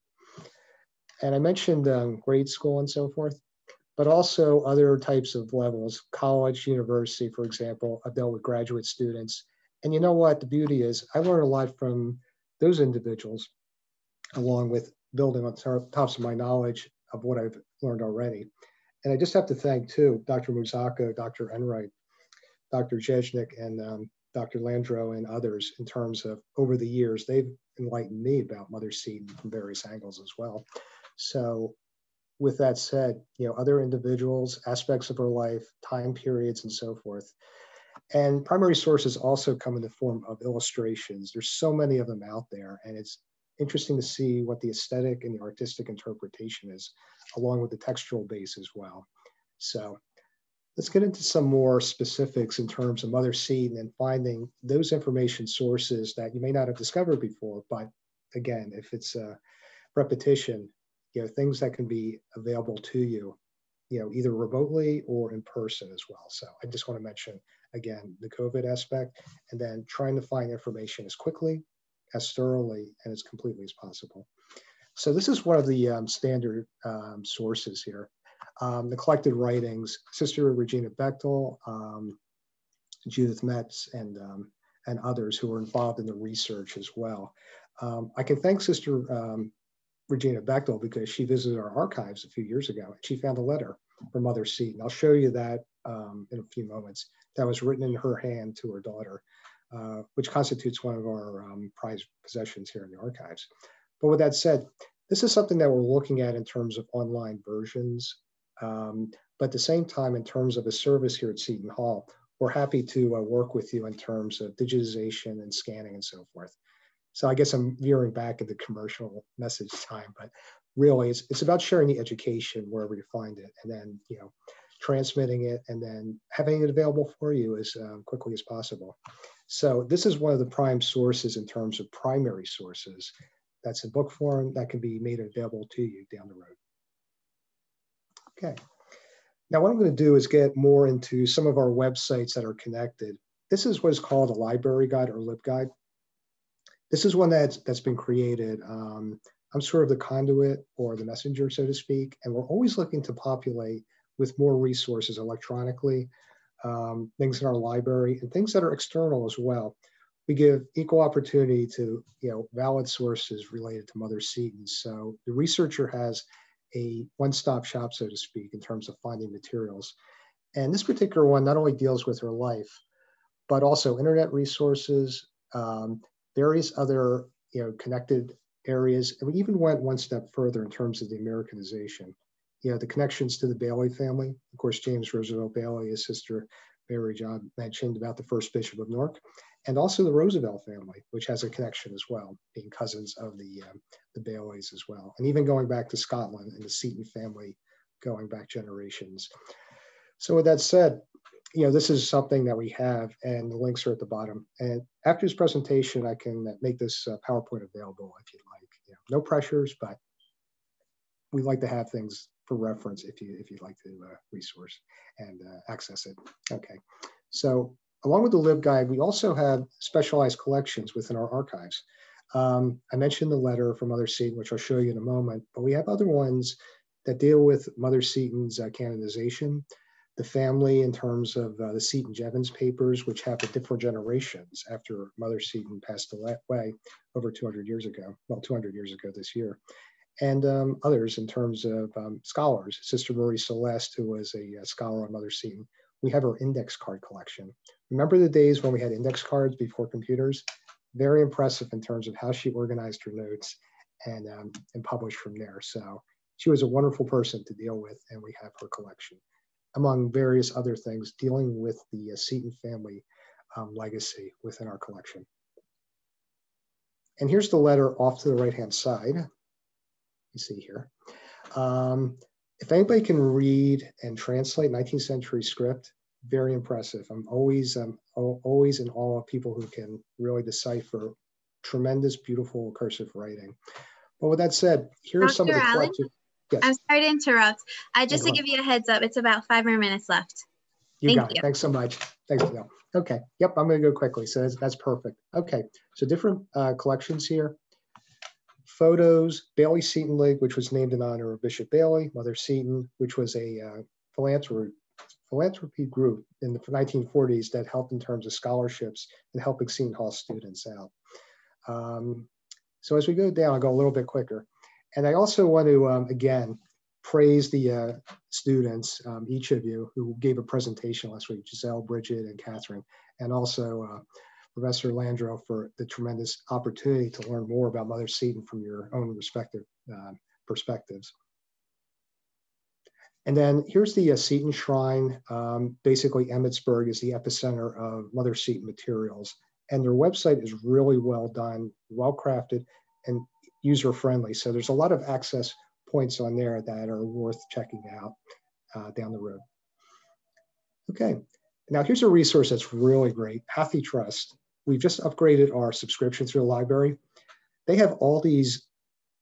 Speaker 9: And I mentioned um, grade school and so forth, but also other types of levels, college, university, for example. I've dealt with graduate students. And you know what the beauty is? I learned a lot from those individuals, along with building on tops of my knowledge of what I've learned already. And I just have to thank too, Dr. Murzaku, Dr. Enright, Dr. Rzeznik, and um, Dr. Landrau and others in terms of over the years, they've enlightened me about Mother Seton from various angles as well. So with that said, you know, other individuals, aspects of her life, time periods, and so forth. And primary sources also come in the form of illustrations. There's so many of them out there, and it's interesting to see what the aesthetic and the artistic interpretation is, along with the textual base as well. So let's get into some more specifics in terms of Mother Seton and finding those information sources that you may not have discovered before. But again, if it's a repetition, you know, things that can be available to you, you know, either remotely or in person as well. So I just want to mention again the COVID aspect and then trying to find information as quickly, as thoroughly, and as completely as possible. So this is one of the um, standard um, sources here. Um, the collected writings, Sister Regina Bechtle, um, Judith Metz, and, um, and others who were involved in the research as well. Um, I can thank Sister Regina Bechtle because she visited our archives a few years ago and she found a letter from Mother Seton. I'll show you that um, in a few moments. That was written in her hand to her daughter, uh, which constitutes one of our um, prized possessions here in the archives. But with that said, this is something that we're looking at in terms of online versions. Um, but at the same time, in terms of a service here at Seton Hall, we're happy to uh, work with you in terms of digitization and scanning and so forth. So I guess I'm veering back at the commercial message time, but really it's, it's about sharing the education wherever you find it and then, you know, transmitting it and then having it available for you as um, quickly as possible. So this is one of the prime sources in terms of primary sources. That's in book form that can be made available to you down the road. Okay. Now what I'm going to do is get more into some of our websites that are connected. This is what is called a library guide or LibGuide. This is one that's, that's been created. Um, I'm sort of the conduit or the messenger, so to speak, and we're always looking to populate with more resources electronically, um, things in our library, and things that are external as well. We give equal opportunity to you know valid sources related to Mother Seton. So the researcher has a one-stop shop, so to speak, in terms of finding materials. And this particular one not only deals with her life, but also internet resources, um, various other you know connected areas. And we even went one step further in terms of the Americanization. You know, the connections to the Bayley family. Of course, James Roosevelt Bayley, his sister Mary John mentioned about the first Bishop of Newark, and also the Roosevelt family, which has a connection as well, being cousins of the um, the Bayleys as well, and even going back to Scotland and the Seton family, going back generations. So with that said, you know, this is something that we have and the links are at the bottom. And after this presentation, I can make this uh, PowerPoint available if you'd like. You know, no pressures, but we like to have things for reference if you if you'd like to uh, resource and uh, access it. Okay, so along with the LibGuide, we also have specialized collections within our archives. Um, I mentioned the letter from Mother Seton, which I'll show you in a moment, but we have other ones that deal with Mother Seton's uh, canonization, the family in terms of uh, the Seton Jevons papers, which happened different generations after Mother Seton passed away over 200 years ago, well, 200 years ago this year, and um, others in terms of um, scholars. Sister Marie Celeste, who was a, a, scholar on Mother Seton, we have her index card collection. Remember the days when we had index cards before computers? Very impressive in terms of how she organized her notes and, um, and published from there. So she was a wonderful person to deal with, and we have her collection among various other things, dealing with the uh, Seton family um, legacy within our collection. And here's the letter off to the right-hand side. You see here. Um, if anybody can read and translate 19th century script, very impressive. I'm always, um, always in awe of people who can really decipher tremendous, beautiful cursive writing. But with that said, here are some of the collected.
Speaker 5: I'm sorry to interrupt. Uh, just to give you a heads up, it's about five more minutes left.
Speaker 9: You Thank got you. it. Thanks so much. Thanks, Bill. Okay. Yep, I'm going to go quickly. So that's, that's perfect. Okay. So different uh, collections here. Photos, Bayley Seton League, which was named in honor of Bishop Bayley, Mother Seton, which was a uh, philanthropy, philanthropy group in the 1940s that helped in terms of scholarships and helping Seton Hall students out. Um, so as we go down, I'll go a little bit quicker. And I also want to, um, again, praise the uh, students, um, each of you who gave a presentation last week, Giselle, Bridget, and Catherine, and also uh, Professor Landrau for the tremendous opportunity to learn more about Mother Seton from your own respective uh, perspectives. And then here's the uh, Seton Shrine. Um, basically, Emmitsburg is the epicenter of Mother Seton materials. And their website is really well done, well crafted, and user friendly. So there's a lot of access points on there that are worth checking out uh, down the road. Okay, now here's a resource that's really great, HathiTrust. We've just upgraded our subscription through the library. They have all these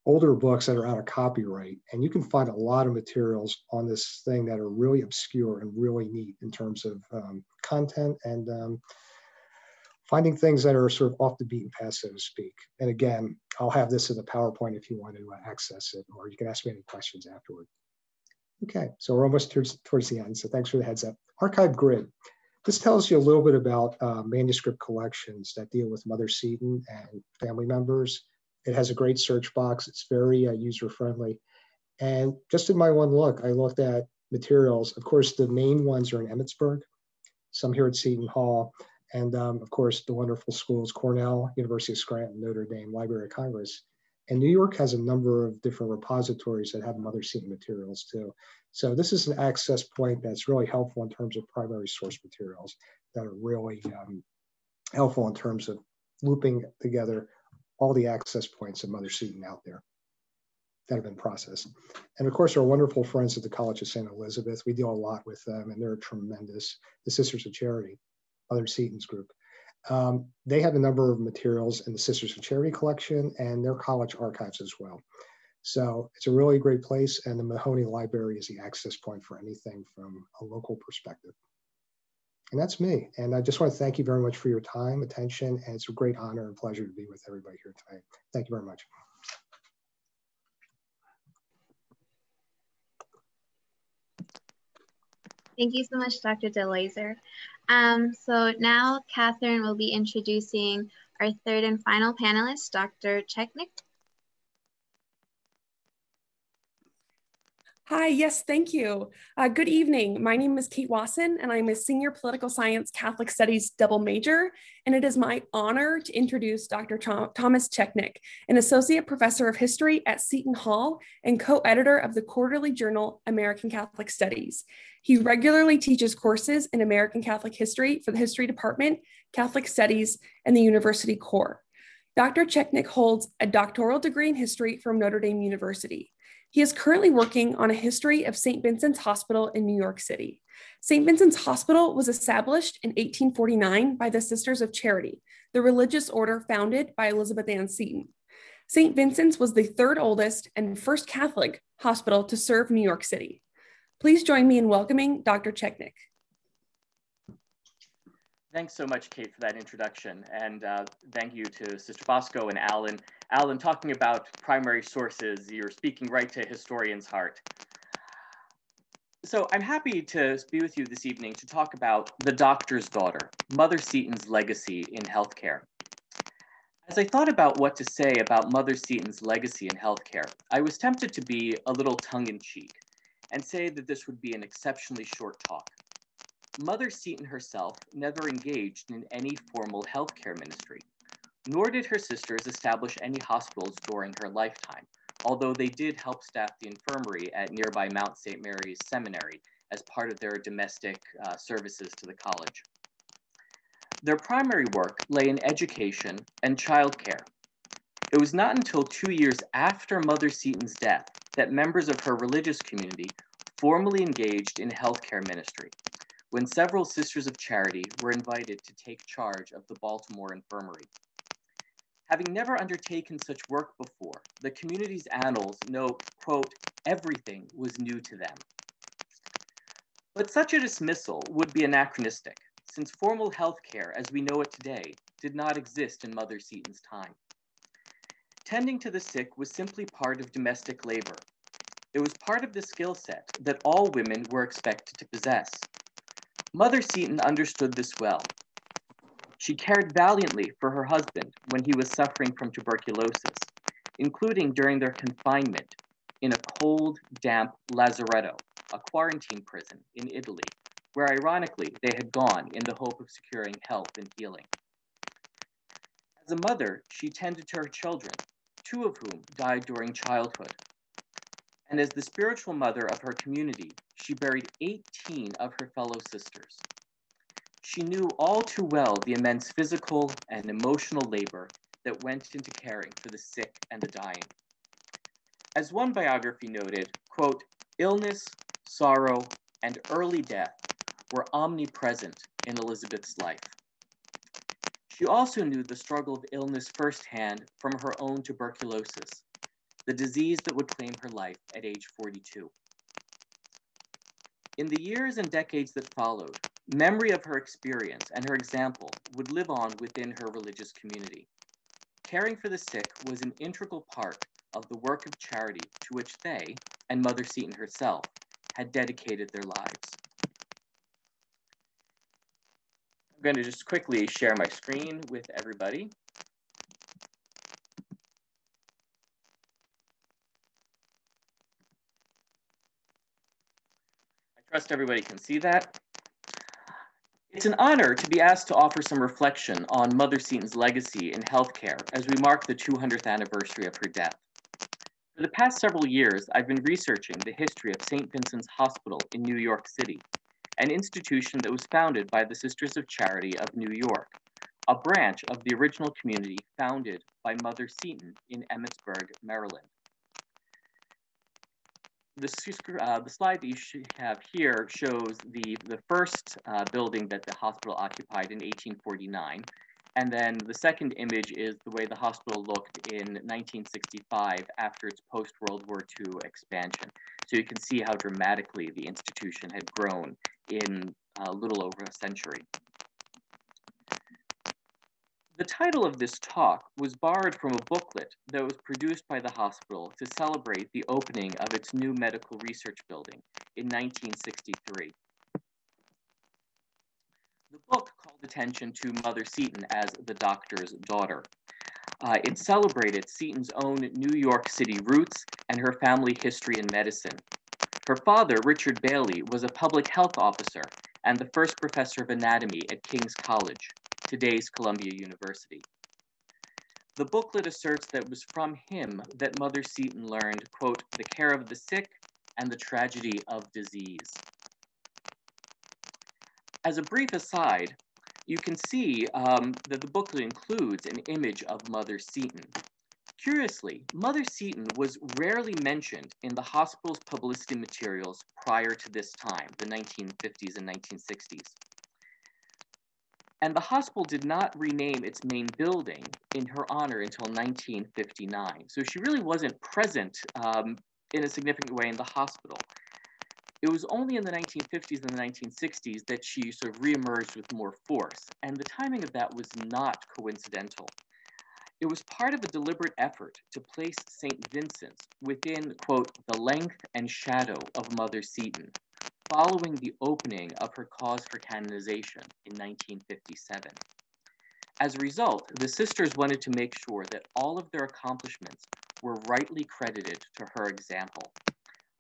Speaker 9: older books that are out of copyright, and you can find a lot of materials on this thing that are really obscure and really neat in terms of um, content and um, finding things that are sort of off the beaten path, so to speak. And again, I'll have this in the PowerPoint if you want to uh, access it, or you can ask me any questions afterward. Okay, so we're almost towards, towards the end, so thanks for the heads up. Archive Grid. This tells you a little bit about uh, manuscript collections that deal with Mother Seton and family members. It has a great search box. It's very uh, user-friendly. And just in my one look, I looked at materials. Of course, the main ones are in Emmitsburg, some here at Seton Hall, and um, of course the wonderful schools, Cornell, University of Scranton, Notre Dame, Library of Congress. And New York has a number of different repositories that have Mother Seton materials too. So this is an access point that's really helpful in terms of primary source materials that are really um, helpful in terms of looping together all the access points of Mother Seton out there that have been processed. And of course, our wonderful friends at the College of St. Elizabeth, we deal a lot with them and they're tremendous, the Sisters of Charity Mother Seton's group. Um, they have a number of materials in the Sisters of Charity collection and their college archives as well. So it's a really great place and the Mahoney Library is the access point for anything from a local perspective. And that's me. And I just want to thank you very much for your time, attention, and it's a great honor and pleasure to be with everybody here tonight. Thank you very much.
Speaker 5: Thank you so much, Dr. Delozier. Um, so now Catherine will be introducing our third and final panelist, Dr. Rzeznik.
Speaker 10: Hi, yes, thank you. Uh, good evening. My name is Kate Wasson, and I'm a senior political science Catholic studies double major. And it is my honor to introduce Dr. Thomas Rzeznik, an associate professor of history at Seton Hall and co editor of the quarterly journal American Catholic Studies. He regularly teaches courses in American Catholic history for the History Department, Catholic Studies, and the University Core. Dr. Rzeznik holds a doctoral degree in history from Notre Dame University. He is currently working on a history of St. Vincent's Hospital in New York City. St. Vincent's Hospital was established in 1849 by the Sisters of Charity, the religious order founded by Elizabeth Ann Seton. St. Vincent's was the third oldest and first Catholic hospital to serve New York City. Please join me in welcoming Dr. Rzeznik.
Speaker 11: Thanks so much, Kate, for that introduction. And uh, thank you to Sister Bosco and Alan. Alan, talking about primary sources, you're speaking right to historian's heart. So I'm happy to be with you this evening to talk about the doctor's daughter, Mother Seton's legacy in healthcare. As I thought about what to say about Mother Seton's legacy in healthcare, I was tempted to be a little tongue-in-cheek and say that this would be an exceptionally short talk. Mother Seton herself never engaged in any formal healthcare ministry, nor did her sisters establish any hospitals during her lifetime, although they did help staff the infirmary at nearby Mount St. Mary's Seminary as part of their domestic uh, services to the college. Their primary work lay in education and childcare. It was not until two years after Mother Seton's death that members of her religious community formally engaged in healthcare ministry, when several Sisters of Charity were invited to take charge of the Baltimore Infirmary. Having never undertaken such work before, the community's annals note, quote, everything was new to them. But such a dismissal would be anachronistic, since formal healthcare as we know it today did not exist in Mother Seton's time. Tending to the sick was simply part of domestic labor. It was part of the skill set that all women were expected to possess. Mother Seton understood this well. She cared valiantly for her husband when he was suffering from tuberculosis, including during their confinement in a cold, damp lazaretto, a quarantine prison in Italy, where ironically they had gone in the hope of securing health and healing. As a mother, she tended to her children, two of whom died during childhood. And as the spiritual mother of her community, she buried 18 of her fellow sisters. She knew all too well the immense physical and emotional labor that went into caring for the sick and the dying. As one biography noted, quote, illness, sorrow, and early death were omnipresent in Elizabeth's life. She also knew the struggle of illness firsthand from her own tuberculosis, the disease that would claim her life at age 42. In the years and decades that followed, memory of her experience and her example would live on within her religious community. Caring for the sick was an integral part of the work of charity to which they, and Mother Seton herself, had dedicated their lives. I'm going to just quickly share my screen with everybody. Trust everybody can see that. It's an honor to be asked to offer some reflection on Mother Seton's legacy in healthcare as we mark the 200th anniversary of her death. For the past several years, I've been researching the history of St. Vincent's Hospital in New York City, an institution that was founded by the Sisters of Charity of New York, a branch of the original community founded by Mother Seton in Emmitsburg, Maryland the, uh, the slide that you have here shows the, the first uh, building that the hospital occupied in 1849. And then the second image is the way the hospital looked in 1965 after its post-World War II expansion. So you can see how dramatically the institution had grown in a little over a century. The title of this talk was borrowed from a booklet that was produced by the hospital to celebrate the opening of its new medical research building in 1963. The book called attention to Mother Seton as the doctor's daughter. Uh, it celebrated Seton's own New York City roots and her family history in medicine. Her father, Richard Bayley, was a public health officer and the first professor of anatomy at King's College, today's Columbia University. The booklet asserts that it was from him that Mother Seton learned, quote, the care of the sick and the tragedy of disease. As a brief aside, you can see um, that the booklet includes an image of Mother Seton. Curiously, Mother Seton was rarely mentioned in the hospital's publicity materials prior to this time, the 1950s and 1960s. And the hospital did not rename its main building in her honor until 1959. So she really wasn't present um, in a significant way in the hospital. It was only in the 1950s and the 1960s that she sort of reemerged with more force, and the timing of that was not coincidental. It was part of a deliberate effort to place St. Vincent's within, quote, the length and shadow of Mother Seton, following the opening of her cause for canonization in 1957. As a result, the sisters wanted to make sure that all of their accomplishments were rightly credited to her example.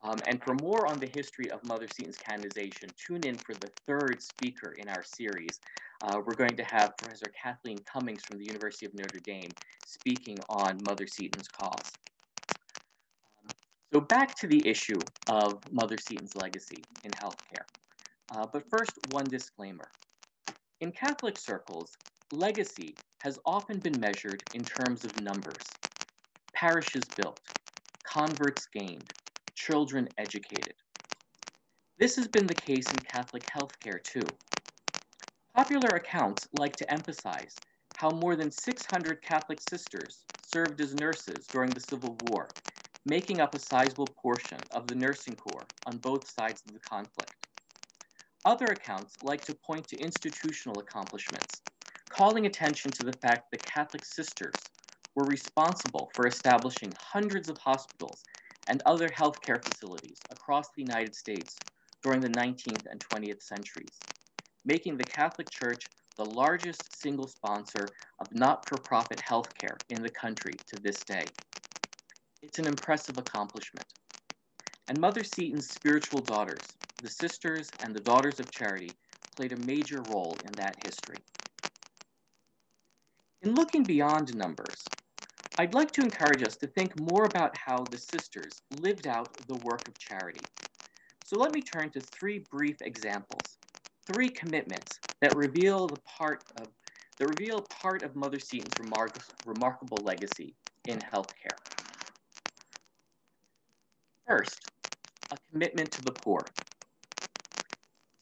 Speaker 11: Um, and for more on the history of Mother Seton's canonization, tune in for the third speaker in our series. Uh, we're going to have Professor Kathleen Cummings from the University of Notre Dame speaking on Mother Seton's cause. So back to the issue of Mother Seton's legacy in healthcare. Uh, but first, one disclaimer. In Catholic circles, legacy has often been measured in terms of numbers. Parishes built, converts gained, children educated. This has been the case in Catholic healthcare too. Popular accounts like to emphasize how more than 600 Catholic sisters served as nurses during the Civil War, making up a sizable portion of the nursing corps on both sides of the conflict. Other accounts like to point to institutional accomplishments, calling attention to the fact that Catholic sisters were responsible for establishing hundreds of hospitals and other healthcare facilities across the United States during the 19th and 20th centuries, making the Catholic Church the largest single sponsor of not-for-profit healthcare in the country to this day. It's an impressive accomplishment. And Mother Seton's spiritual daughters, the Sisters and the Daughters of Charity, played a major role in that history. In looking beyond numbers, I'd like to encourage us to think more about how the sisters lived out the work of charity. So let me turn to three brief examples, three commitments that reveal the part of that reveal part of Mother Seton's remark remarkable legacy in healthcare. First, a commitment to the poor.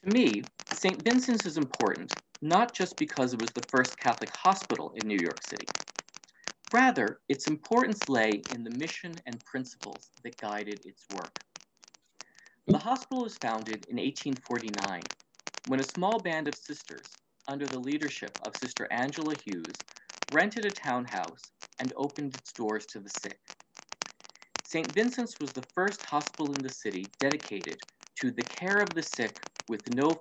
Speaker 11: To me, St. Vincent's is important, not just because it was the first Catholic hospital in New York City, Rather, its importance lay in the mission and principles that guided its work. The hospital was founded in 1849 when a small band of sisters, under the leadership of Sister Angela Hughes, rented a townhouse and opened its doors to the sick. St. Vincent's was the first hospital in the city dedicated to the care of the sick with no,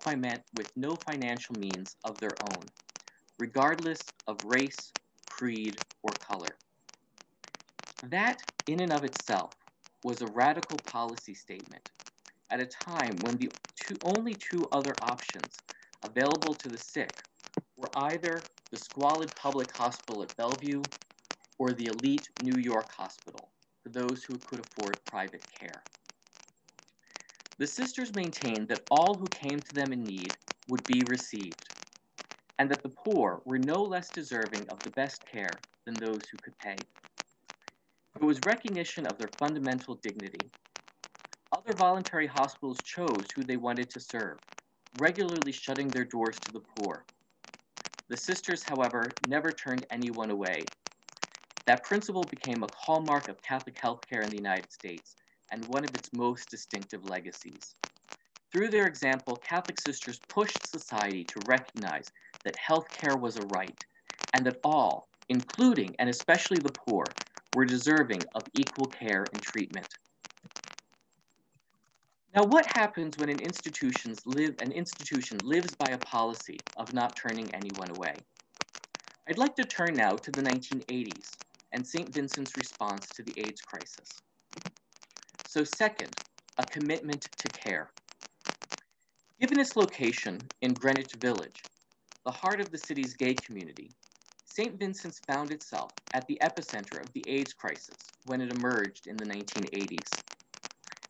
Speaker 11: with no financial means of their own, regardless of race, creed, or color. That, in and of itself, was a radical policy statement at a time when the two, only two other options available to the sick were either the squalid public hospital at Bellevue or the elite New York hospital for those who could afford private care. The sisters maintained that all who came to them in need would be received, and that the poor were no less deserving of the best care than those who could pay. It was recognition of their fundamental dignity. Other voluntary hospitals chose who they wanted to serve, regularly shutting their doors to the poor. The sisters, however, never turned anyone away. That principle became a hallmark of Catholic healthcare in the United States and one of its most distinctive legacies. Through their example, Catholic sisters pushed society to recognize that healthcare was a right and that all, including and especially the poor, were deserving of equal care and treatment. Now, what happens when an, institutions live, an institution lives by a policy of not turning anyone away? I'd like to turn now to the 1980s and St. Vincent's response to the AIDS crisis. So second, a commitment to care. Given its location in Greenwich Village, the heart of the city's gay community, St. Vincent's found itself at the epicenter of the AIDS crisis when it emerged in the 1980s.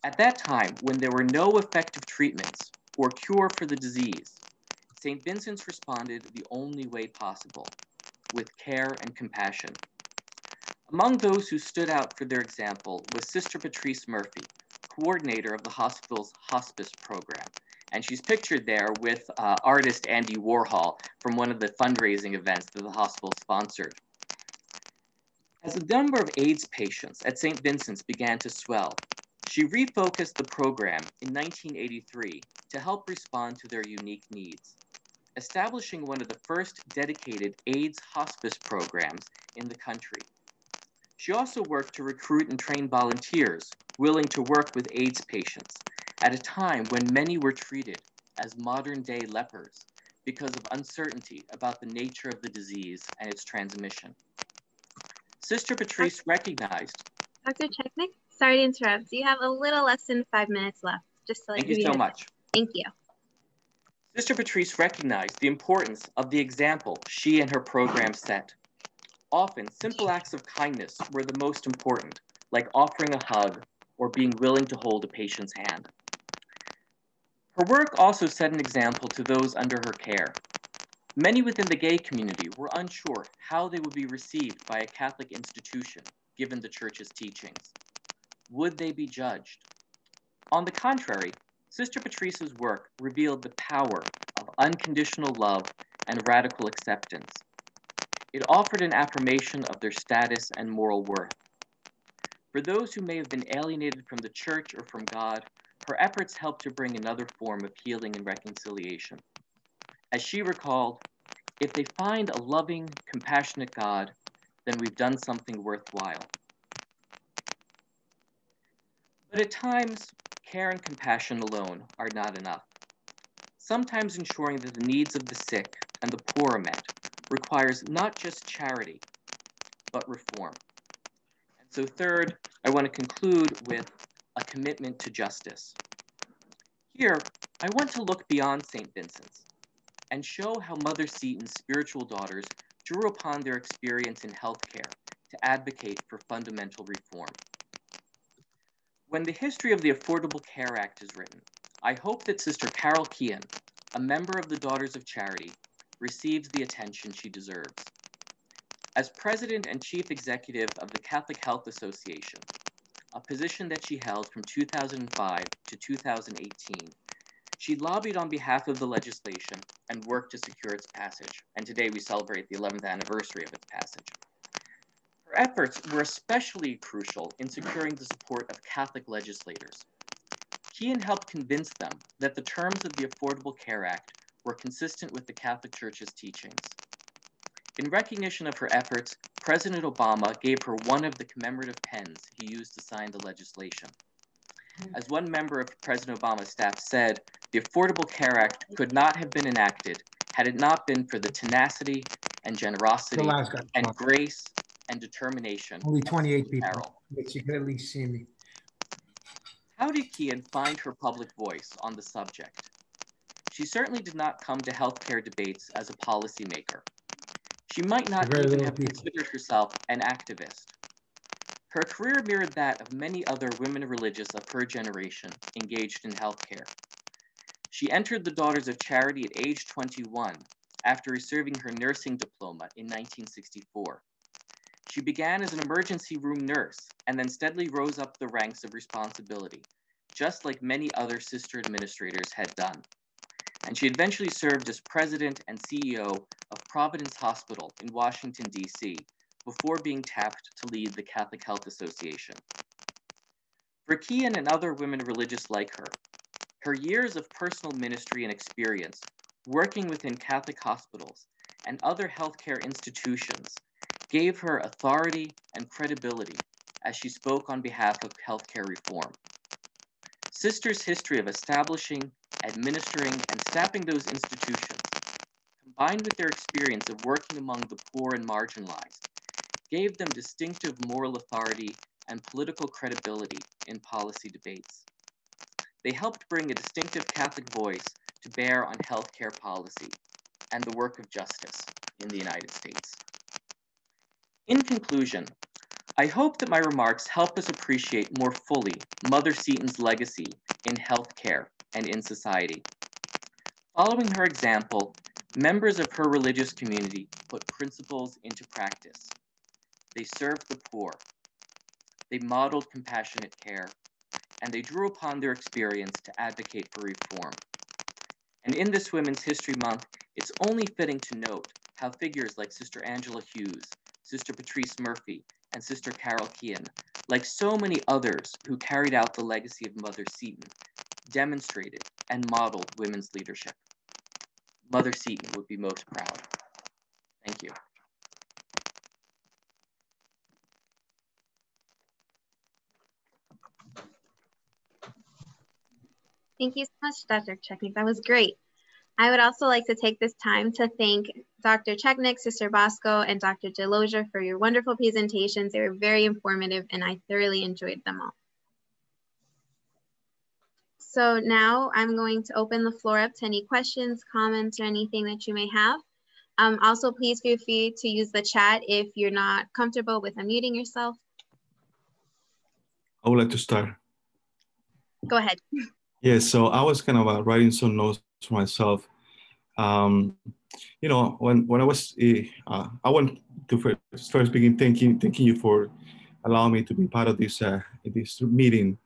Speaker 11: At that time, when there were no effective treatments or cure for the disease, St. Vincent's responded the only way possible, with care and compassion. Among those who stood out for their example was Sister Patrice Murphy, coordinator of the hospital's hospice program. And she's pictured there with uh, artist Andy Warhol from one of the fundraising events that the hospital sponsored. As the number of AIDS patients at St. Vincent's began to swell, she refocused the program in 1983 to help respond to their unique needs, establishing one of the first dedicated AIDS hospice programs in the country. She also worked to recruit and train volunteers willing to work with AIDS patients at a time when many were treated as modern day lepers because of uncertainty about the nature of the disease and its transmission. Sister Patrice recognized.
Speaker 5: Dr. Rzeznik, Sorry to interrupt. You have a little less than five minutes left. Just to
Speaker 11: Thank you so much.
Speaker 5: Thank you.
Speaker 11: Sister Patrice recognized the importance of the example she and her program set. Often, simple acts of kindness were the most important, like offering a hug or being willing to hold a patient's hand. Her work also set an example to those under her care. Many within the gay community were unsure how they would be received by a Catholic institution, given the church's teachings would they be judged? On the contrary, Sister Patrice's work revealed the power of unconditional love and radical acceptance. It offered an affirmation of their status and moral worth. For those who may have been alienated from the church or from God, her efforts helped to bring another form of healing and reconciliation. As she recalled, if they find a loving, compassionate God, then we've done something worthwhile. But at times, care and compassion alone are not enough. Sometimes ensuring that the needs of the sick and the poor are met requires not just charity, but reform. And so third, I want to conclude with a commitment to justice. Here, I want to look beyond St. Vincent's and show how Mother Seton's spiritual daughters drew upon their experience in healthcare to advocate for fundamental reform. When the history of the Affordable Care Act is written, I hope that Sister Carol Keehan, a member of the Daughters of Charity, receives the attention she deserves. As president and chief executive of the Catholic Health Association, a position that she held from 2005 to 2018, she lobbied on behalf of the legislation and worked to secure its passage. And today we celebrate the 11th anniversary of its passage. Her efforts were especially crucial in securing the support of Catholic legislators. Keehan helped convince them that the terms of the Affordable Care Act were consistent with the Catholic Church's teachings. In recognition of her efforts, President Obama gave her one of the commemorative pens he used to sign the legislation. Hmm. As one member of President Obama's staff said, the Affordable Care Act could not have been enacted had it not been for the tenacity and generosity and grace and determination.
Speaker 12: Only 28 people, Carol. but you can at least see me.
Speaker 11: How did Keehan find her public voice on the subject? She certainly did not come to healthcare debates as a policymaker. She might not even have people. considered herself an activist. Her career mirrored that of many other women religious of her generation engaged in healthcare. She entered the Daughters of Charity at age 21 after receiving her nursing diploma in 1964. She began as an emergency room nurse and then steadily rose up the ranks of responsibility, just like many other sister administrators had done. And she eventually served as president and CEO of Providence Hospital in Washington, D.C., before being tapped to lead the Catholic Health Association. For Keehan and other women religious like her, her years of personal ministry and experience working within Catholic hospitals and other healthcare institutions gave her authority and credibility as she spoke on behalf of healthcare reform. Sister's history of establishing, administering, and staffing those institutions, combined with their experience of working among the poor and marginalized, gave them distinctive moral authority and political credibility in policy debates. They helped bring a distinctive Catholic voice to bear on healthcare policy and the work of justice in the United States. In conclusion, I hope that my remarks help us appreciate more fully Mother Seton's legacy in healthcare and in society. Following her example, members of her religious community put principles into practice. They served the poor. They modeled compassionate care, and they drew upon their experience to advocate for reform. And in this Women's History Month, it's only fitting to note how figures like Sister Angela Hughes, Sister Patrice Murphy, and Sister Carol Keehan, like so many others who carried out the legacy of Mother Seton, demonstrated and modeled women's leadership. Mother Seton would be most proud. Thank you.
Speaker 5: Thank you so much, Dr. Rzeznik. That was great. I would also like to take this time to thank Dr. Rzeznik, Sister Bosco, and Dr. Delozier for your wonderful presentations. They were very informative and I thoroughly enjoyed them all. So now I'm going to open the floor up to any questions, comments, or anything that you may have. Um, also, please feel free to use the chat if you're not comfortable with unmuting yourself.
Speaker 2: I would like to start.
Speaker 5: Go ahead.
Speaker 2: Yeah, so I was kind of uh, writing some notes for myself. Um, you know, when when I was, uh, I want to first, first begin thanking thanking you for allowing me to be part of this uh, this meeting,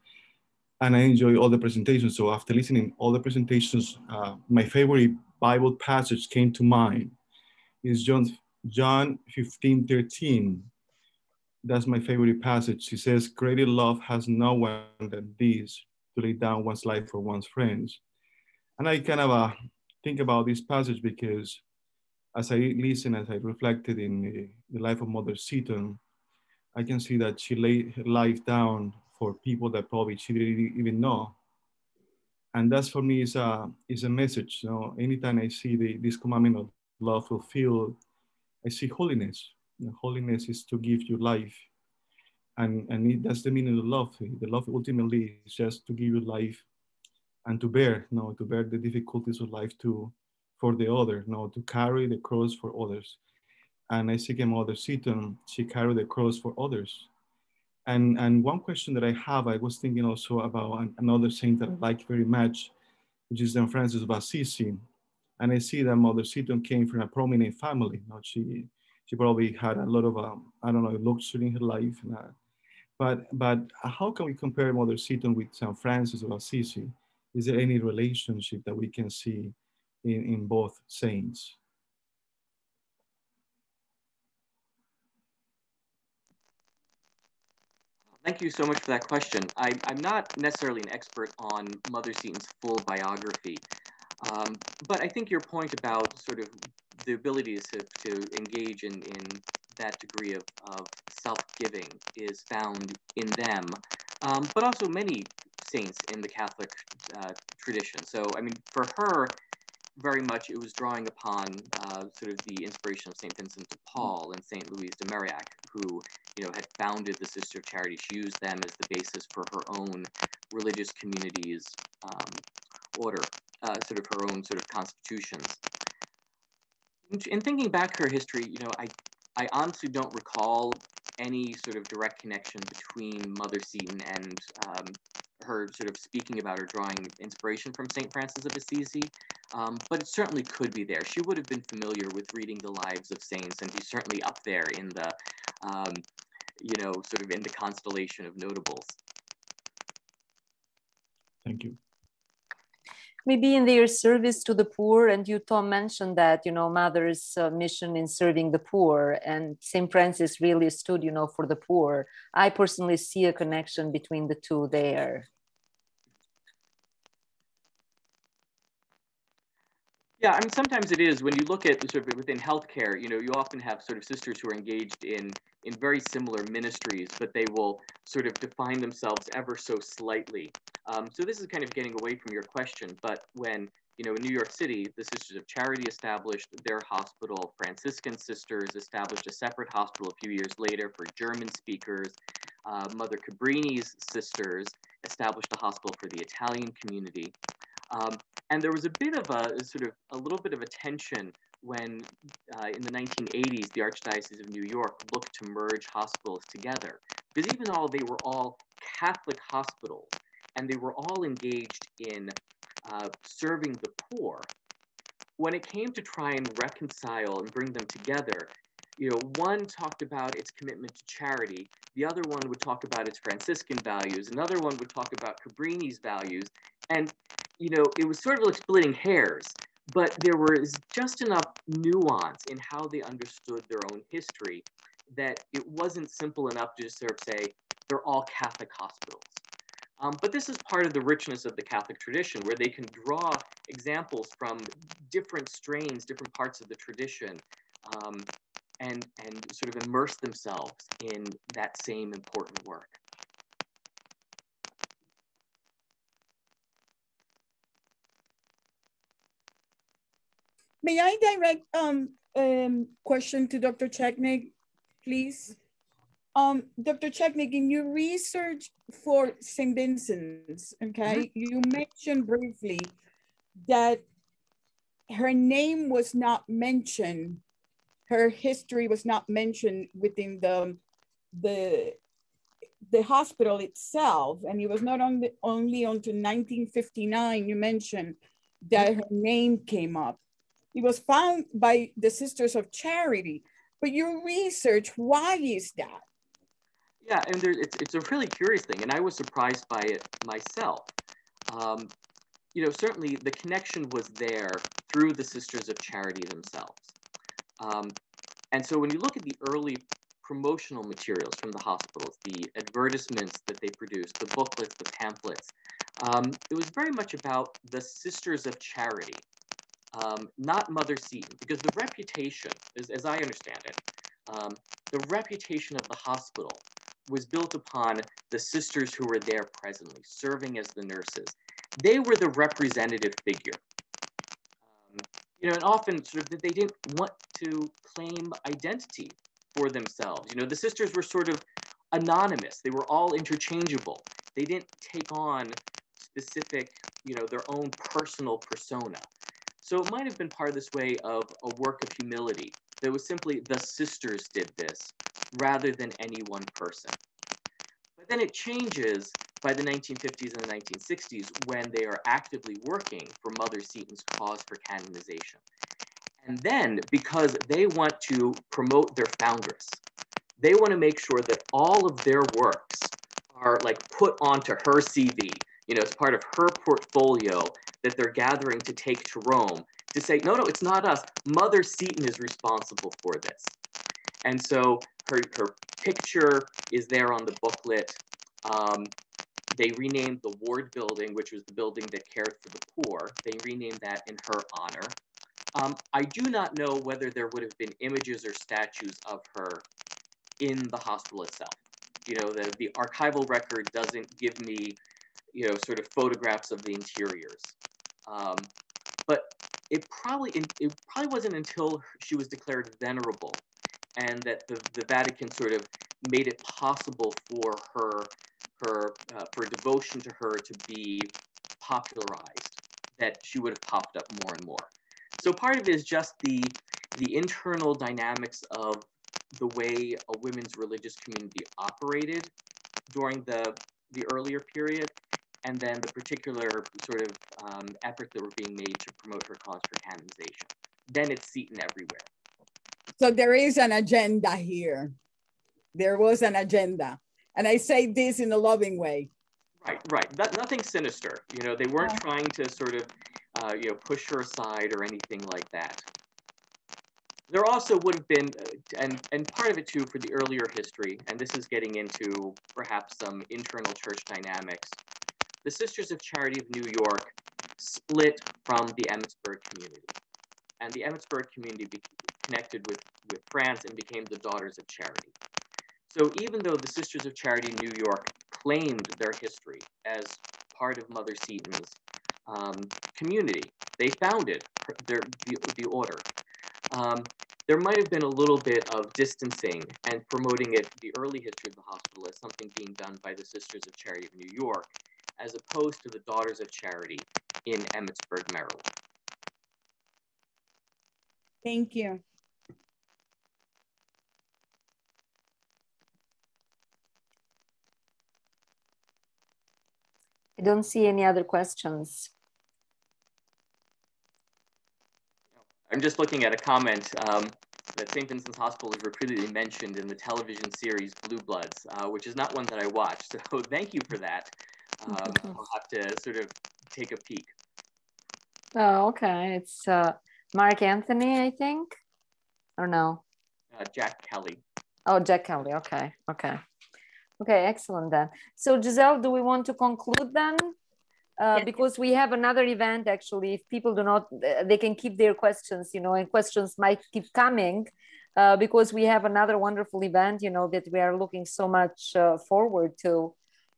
Speaker 2: and I enjoy all the presentations. So after listening all the presentations, uh, my favorite Bible passage came to mind. Is John John 15, 13. That's my favorite passage. He says, Greater love has no one than this, to lay down one's life for one's friends. And I kind of uh, think about this passage because as I listen, as I reflected in the, the life of Mother Seton, I can see that she laid her life down for people that probably she didn't even know. And that's for me is a, is a message. You know, anytime I see the, this commandment of love fulfilled, I see holiness. Know, holiness is to give you life. And, and it, that's the meaning of love. The love ultimately is just to give you life and to bear, you know, to bear the difficulties of life to for the other, you know, to carry the cross for others. And I see Mother Seton, she carried the cross for others. And, and one question that I have, I was thinking also about another saint that I like very much, which is St. Francis of Assisi. And I see that Mother Seton came from a prominent family. You know, she, she probably had a lot of, um, I don't know, luxury in her life. And, uh, but, but how can we compare Mother Seton with St. Francis of Assisi? is there any relationship that we can see in, in both saints?
Speaker 11: Thank you so much for that question. I, am not necessarily an expert on Mother Seton's full biography, um, but I think your point about sort of the ability to, to engage in, in that degree of, of self-giving is found in them, um, but also many saints in the Catholic uh, tradition. So, I mean, for her, very much it was drawing upon uh, sort of the inspiration of St. Vincent de Paul and St. Louise de Marillac, who, you know, had founded the Sister of Charity. She used them as the basis for her own religious community's um, order, uh, sort of her own sort of constitutions. In, in thinking back her history, you know, I, I honestly don't recall any sort of direct connection between Mother Seton and um, her sort of speaking about or drawing inspiration from St. Francis of Assisi, um, but it certainly could be there. She would have been familiar with reading the lives of saints, and he's certainly up there in the, um, you know, sort of in the constellation of notables.
Speaker 2: Thank you.
Speaker 1: maybe in their service to the poor. And you, Tom, mentioned that, you know, Mother's uh, mission in serving the poor and St. Francis really stood, you know, for the poor. I personally see a connection between the two there.
Speaker 11: Yeah, I mean, sometimes it is when you look at sort of within healthcare, you know, you often have sort of sisters who are engaged in in very similar ministries, but they will sort of define themselves ever so slightly. Um, so this is kind of getting away from your question, but when you know, in New York City, the Sisters of Charity established their hospital. Franciscan Sisters established a separate hospital a few years later for German speakers. Uh, Mother Cabrini's sisters established a hospital for the Italian community. Um, and there was a bit of a sort of a little bit of a tension when uh, in the 1980s, the Archdiocese of New York looked to merge hospitals together. Because even though they were all Catholic hospitals and they were all engaged in uh, serving the poor, when it came to try and reconcile and bring them together, you know, one talked about its commitment to charity, the other one would talk about its Franciscan values, another one would talk about Cabrini's values, and you know, it was sort of like splitting hairs, but there was just enough nuance in how they understood their own history that it wasn't simple enough to just sort of say they're all Catholic hospitals. Um, but this is part of the richness of the Catholic tradition, where they can draw examples from different strains, different parts of the tradition, um, and, and sort of immerse themselves in that same important work.
Speaker 4: May I direct um, um question to Dr. Rzeznik, please? Um, Dr. Rzeznik, in your research for St. Vincent's, okay, mm -hmm. you mentioned briefly that her name was not mentioned, her history was not mentioned within the, the, the hospital itself. And it was not only, only until 1959, you mentioned that her name came up. It was found by the Sisters of Charity. But your research, why is that?
Speaker 11: Yeah, and there, it's, it's a really curious thing, and I was surprised by it myself. Um, you know, certainly the connection was there through the Sisters of Charity themselves. Um, and so when you look at the early promotional materials from the hospitals, the advertisements that they produced, the booklets, the pamphlets, um, it was very much about the Sisters of Charity um, not Mother Seton, because the reputation, as, as I understand it, um, the reputation of the hospital was built upon the sisters who were there presently, serving as the nurses. They were the representative figure. Um, you know, and often sort of they didn't want to claim identity for themselves. You know, the sisters were sort of anonymous. They were all interchangeable. They didn't take on specific, you know, their own personal persona. So it might have been part of this way of a work of humility. That was simply the sisters did this rather than any one person. But then it changes by the 1950s and the 1960s when they are actively working for Mother Seton's cause for canonization. And then because they want to promote their foundress, they want to make sure that all of their works are like put onto her CV, you know, as part of her portfolio that they're gathering to take to Rome to say, no, no, it's not us. Mother Seton is responsible for this. And so her, her picture is there on the booklet. Um, they renamed the ward building, which was the building that cared for the poor, they renamed that in her honor. Um, I do not know whether there would have been images or statues of her in the hospital itself. You know, the, the archival record doesn't give me, you know, sort of photographs of the interiors. Um, but it probably it probably wasn't until she was declared venerable and that the, the Vatican sort of made it possible for her her uh, for devotion to her to be popularized that she would have popped up more and more. So part of it is just the the internal dynamics of the way a women's religious community operated during the the earlier period and then the particular sort of um, efforts that were being made to promote her cause for canonization. Then it's Seton everywhere.
Speaker 4: So there is an agenda here. There was an agenda. And I say this in a loving way.
Speaker 11: Right, right. That, nothing sinister. You know, they weren't trying to sort of, uh, you know, push her aside or anything like that. There also would have been, uh, and, and part of it too for the earlier history, and this is getting into perhaps some internal church dynamics. The Sisters of Charity of New York split from the Emmitsburg community. And the Emmitsburg community connected with, with France and became the Daughters of Charity. So even though the Sisters of Charity New York claimed their history as part of Mother Seton's um, community, they founded their, the, the order. Um, there might have been a little bit of distancing and promoting it, the early history of the hospital, as something being done by the Sisters of Charity of New York, as opposed to the Daughters of Charity in Emmitsburg, Maryland.
Speaker 4: Thank you.
Speaker 1: I don't see any other questions.
Speaker 11: I'm just looking at a comment um, that St. Vincent's Hospital is repeatedly mentioned in the television series Blue Bloods, uh, which is not one that I watched. So thank you for that. Um, I'll have to sort of take a peek.
Speaker 1: Oh, okay. It's uh, Mark Anthony, I think. Or no?
Speaker 11: Uh, Jack Kelly.
Speaker 1: Oh, Jack Kelly. Okay. Okay. Okay. Excellent then. So, Giselle, do we want to conclude then? Uh, because we have another event actually. If people do not, uh, they can keep their questions, you know, and questions might keep coming uh, because we have another wonderful event, you know, that we are looking so much uh, forward to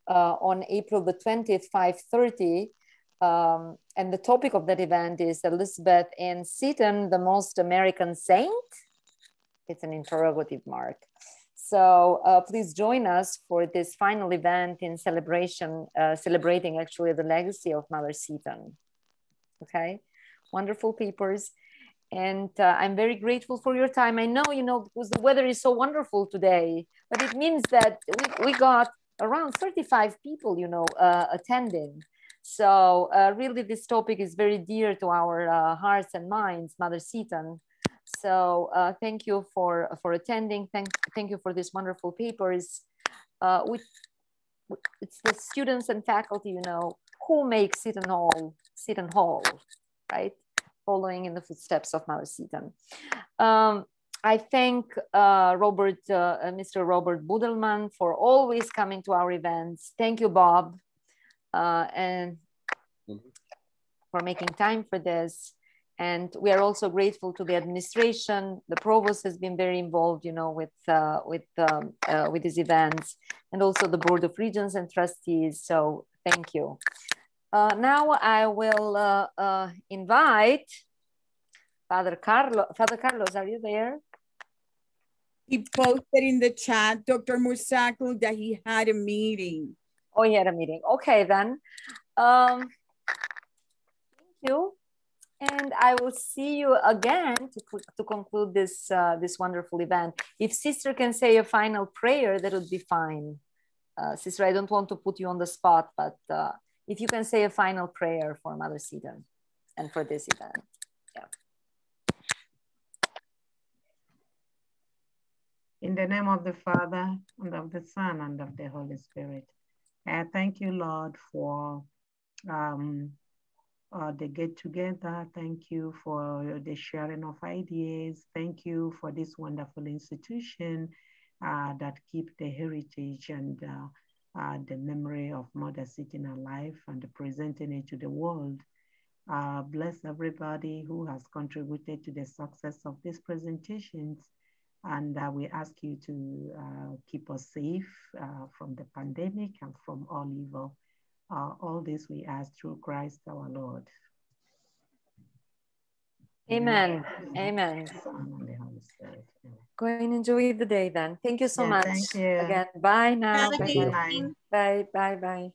Speaker 1: uh, on April the 20th, 5:30. Um, and the topic of that event is Elizabeth Ann Seton, the most American saint. It's an interrogative mark. So uh, please join us for this final event in celebration, uh, celebrating actually the legacy of Mother Seton. Okay, wonderful papers. And uh, I'm very grateful for your time. I know, you know, because the weather is so wonderful today, but it means that we, we got around 35 people, you know, uh, attending. So uh, really this topic is very dear to our uh, hearts and minds, Mother Seton. So uh, thank you for, for attending. Thank, thank you for these wonderful papers. Uh, we, it's the students and faculty, you know, who make Seton Hall, Seton Hall, right? Following in the footsteps of Mother Seton. Um, I thank uh, Robert, uh, Mr. Robert Budelman for always coming to our events. Thank you, Bob, uh, and for making time for this. And we are also grateful to the administration. The provost has been very involved, you know, with uh, with um, uh, with these events, and also the board of regents and trustees. So thank you. Uh, now I will uh, uh, invite Father Carlos. Father Carlos, are you there?
Speaker 4: He posted in the chat, Dr. Murzaku, that he had a meeting.
Speaker 1: Oh, he had a meeting. Okay, then. Um, thank you. And I will see you again to, to conclude this, uh, this wonderful event. If sister can say a final prayer, that would be fine. Uh, sister, I don't want to put you on the spot, but uh, if you can say a final prayer for Mother Seton and for this event. Yeah.
Speaker 6: In the name of the Father, and of the Son, and of the Holy Spirit. I thank you, Lord, for um, uh, the get together. Thank you for the sharing of ideas. Thank you for this wonderful institution uh, that keep the heritage and uh, uh the memory of Mother Seton alive and presenting it to the world. Uh, bless everybody who has contributed to the success of these presentations. And uh, we ask you to uh, keep us safe uh, from the pandemic and from all evil. Uh, all this we ask through Christ our Lord.
Speaker 1: Amen. Amen. Go and enjoy the day then. Thank you so
Speaker 6: Yeah,
Speaker 1: much.
Speaker 6: thank you.
Speaker 1: Again, bye now. Bye
Speaker 6: good
Speaker 1: bye.
Speaker 6: evening.
Speaker 1: Bye bye bye.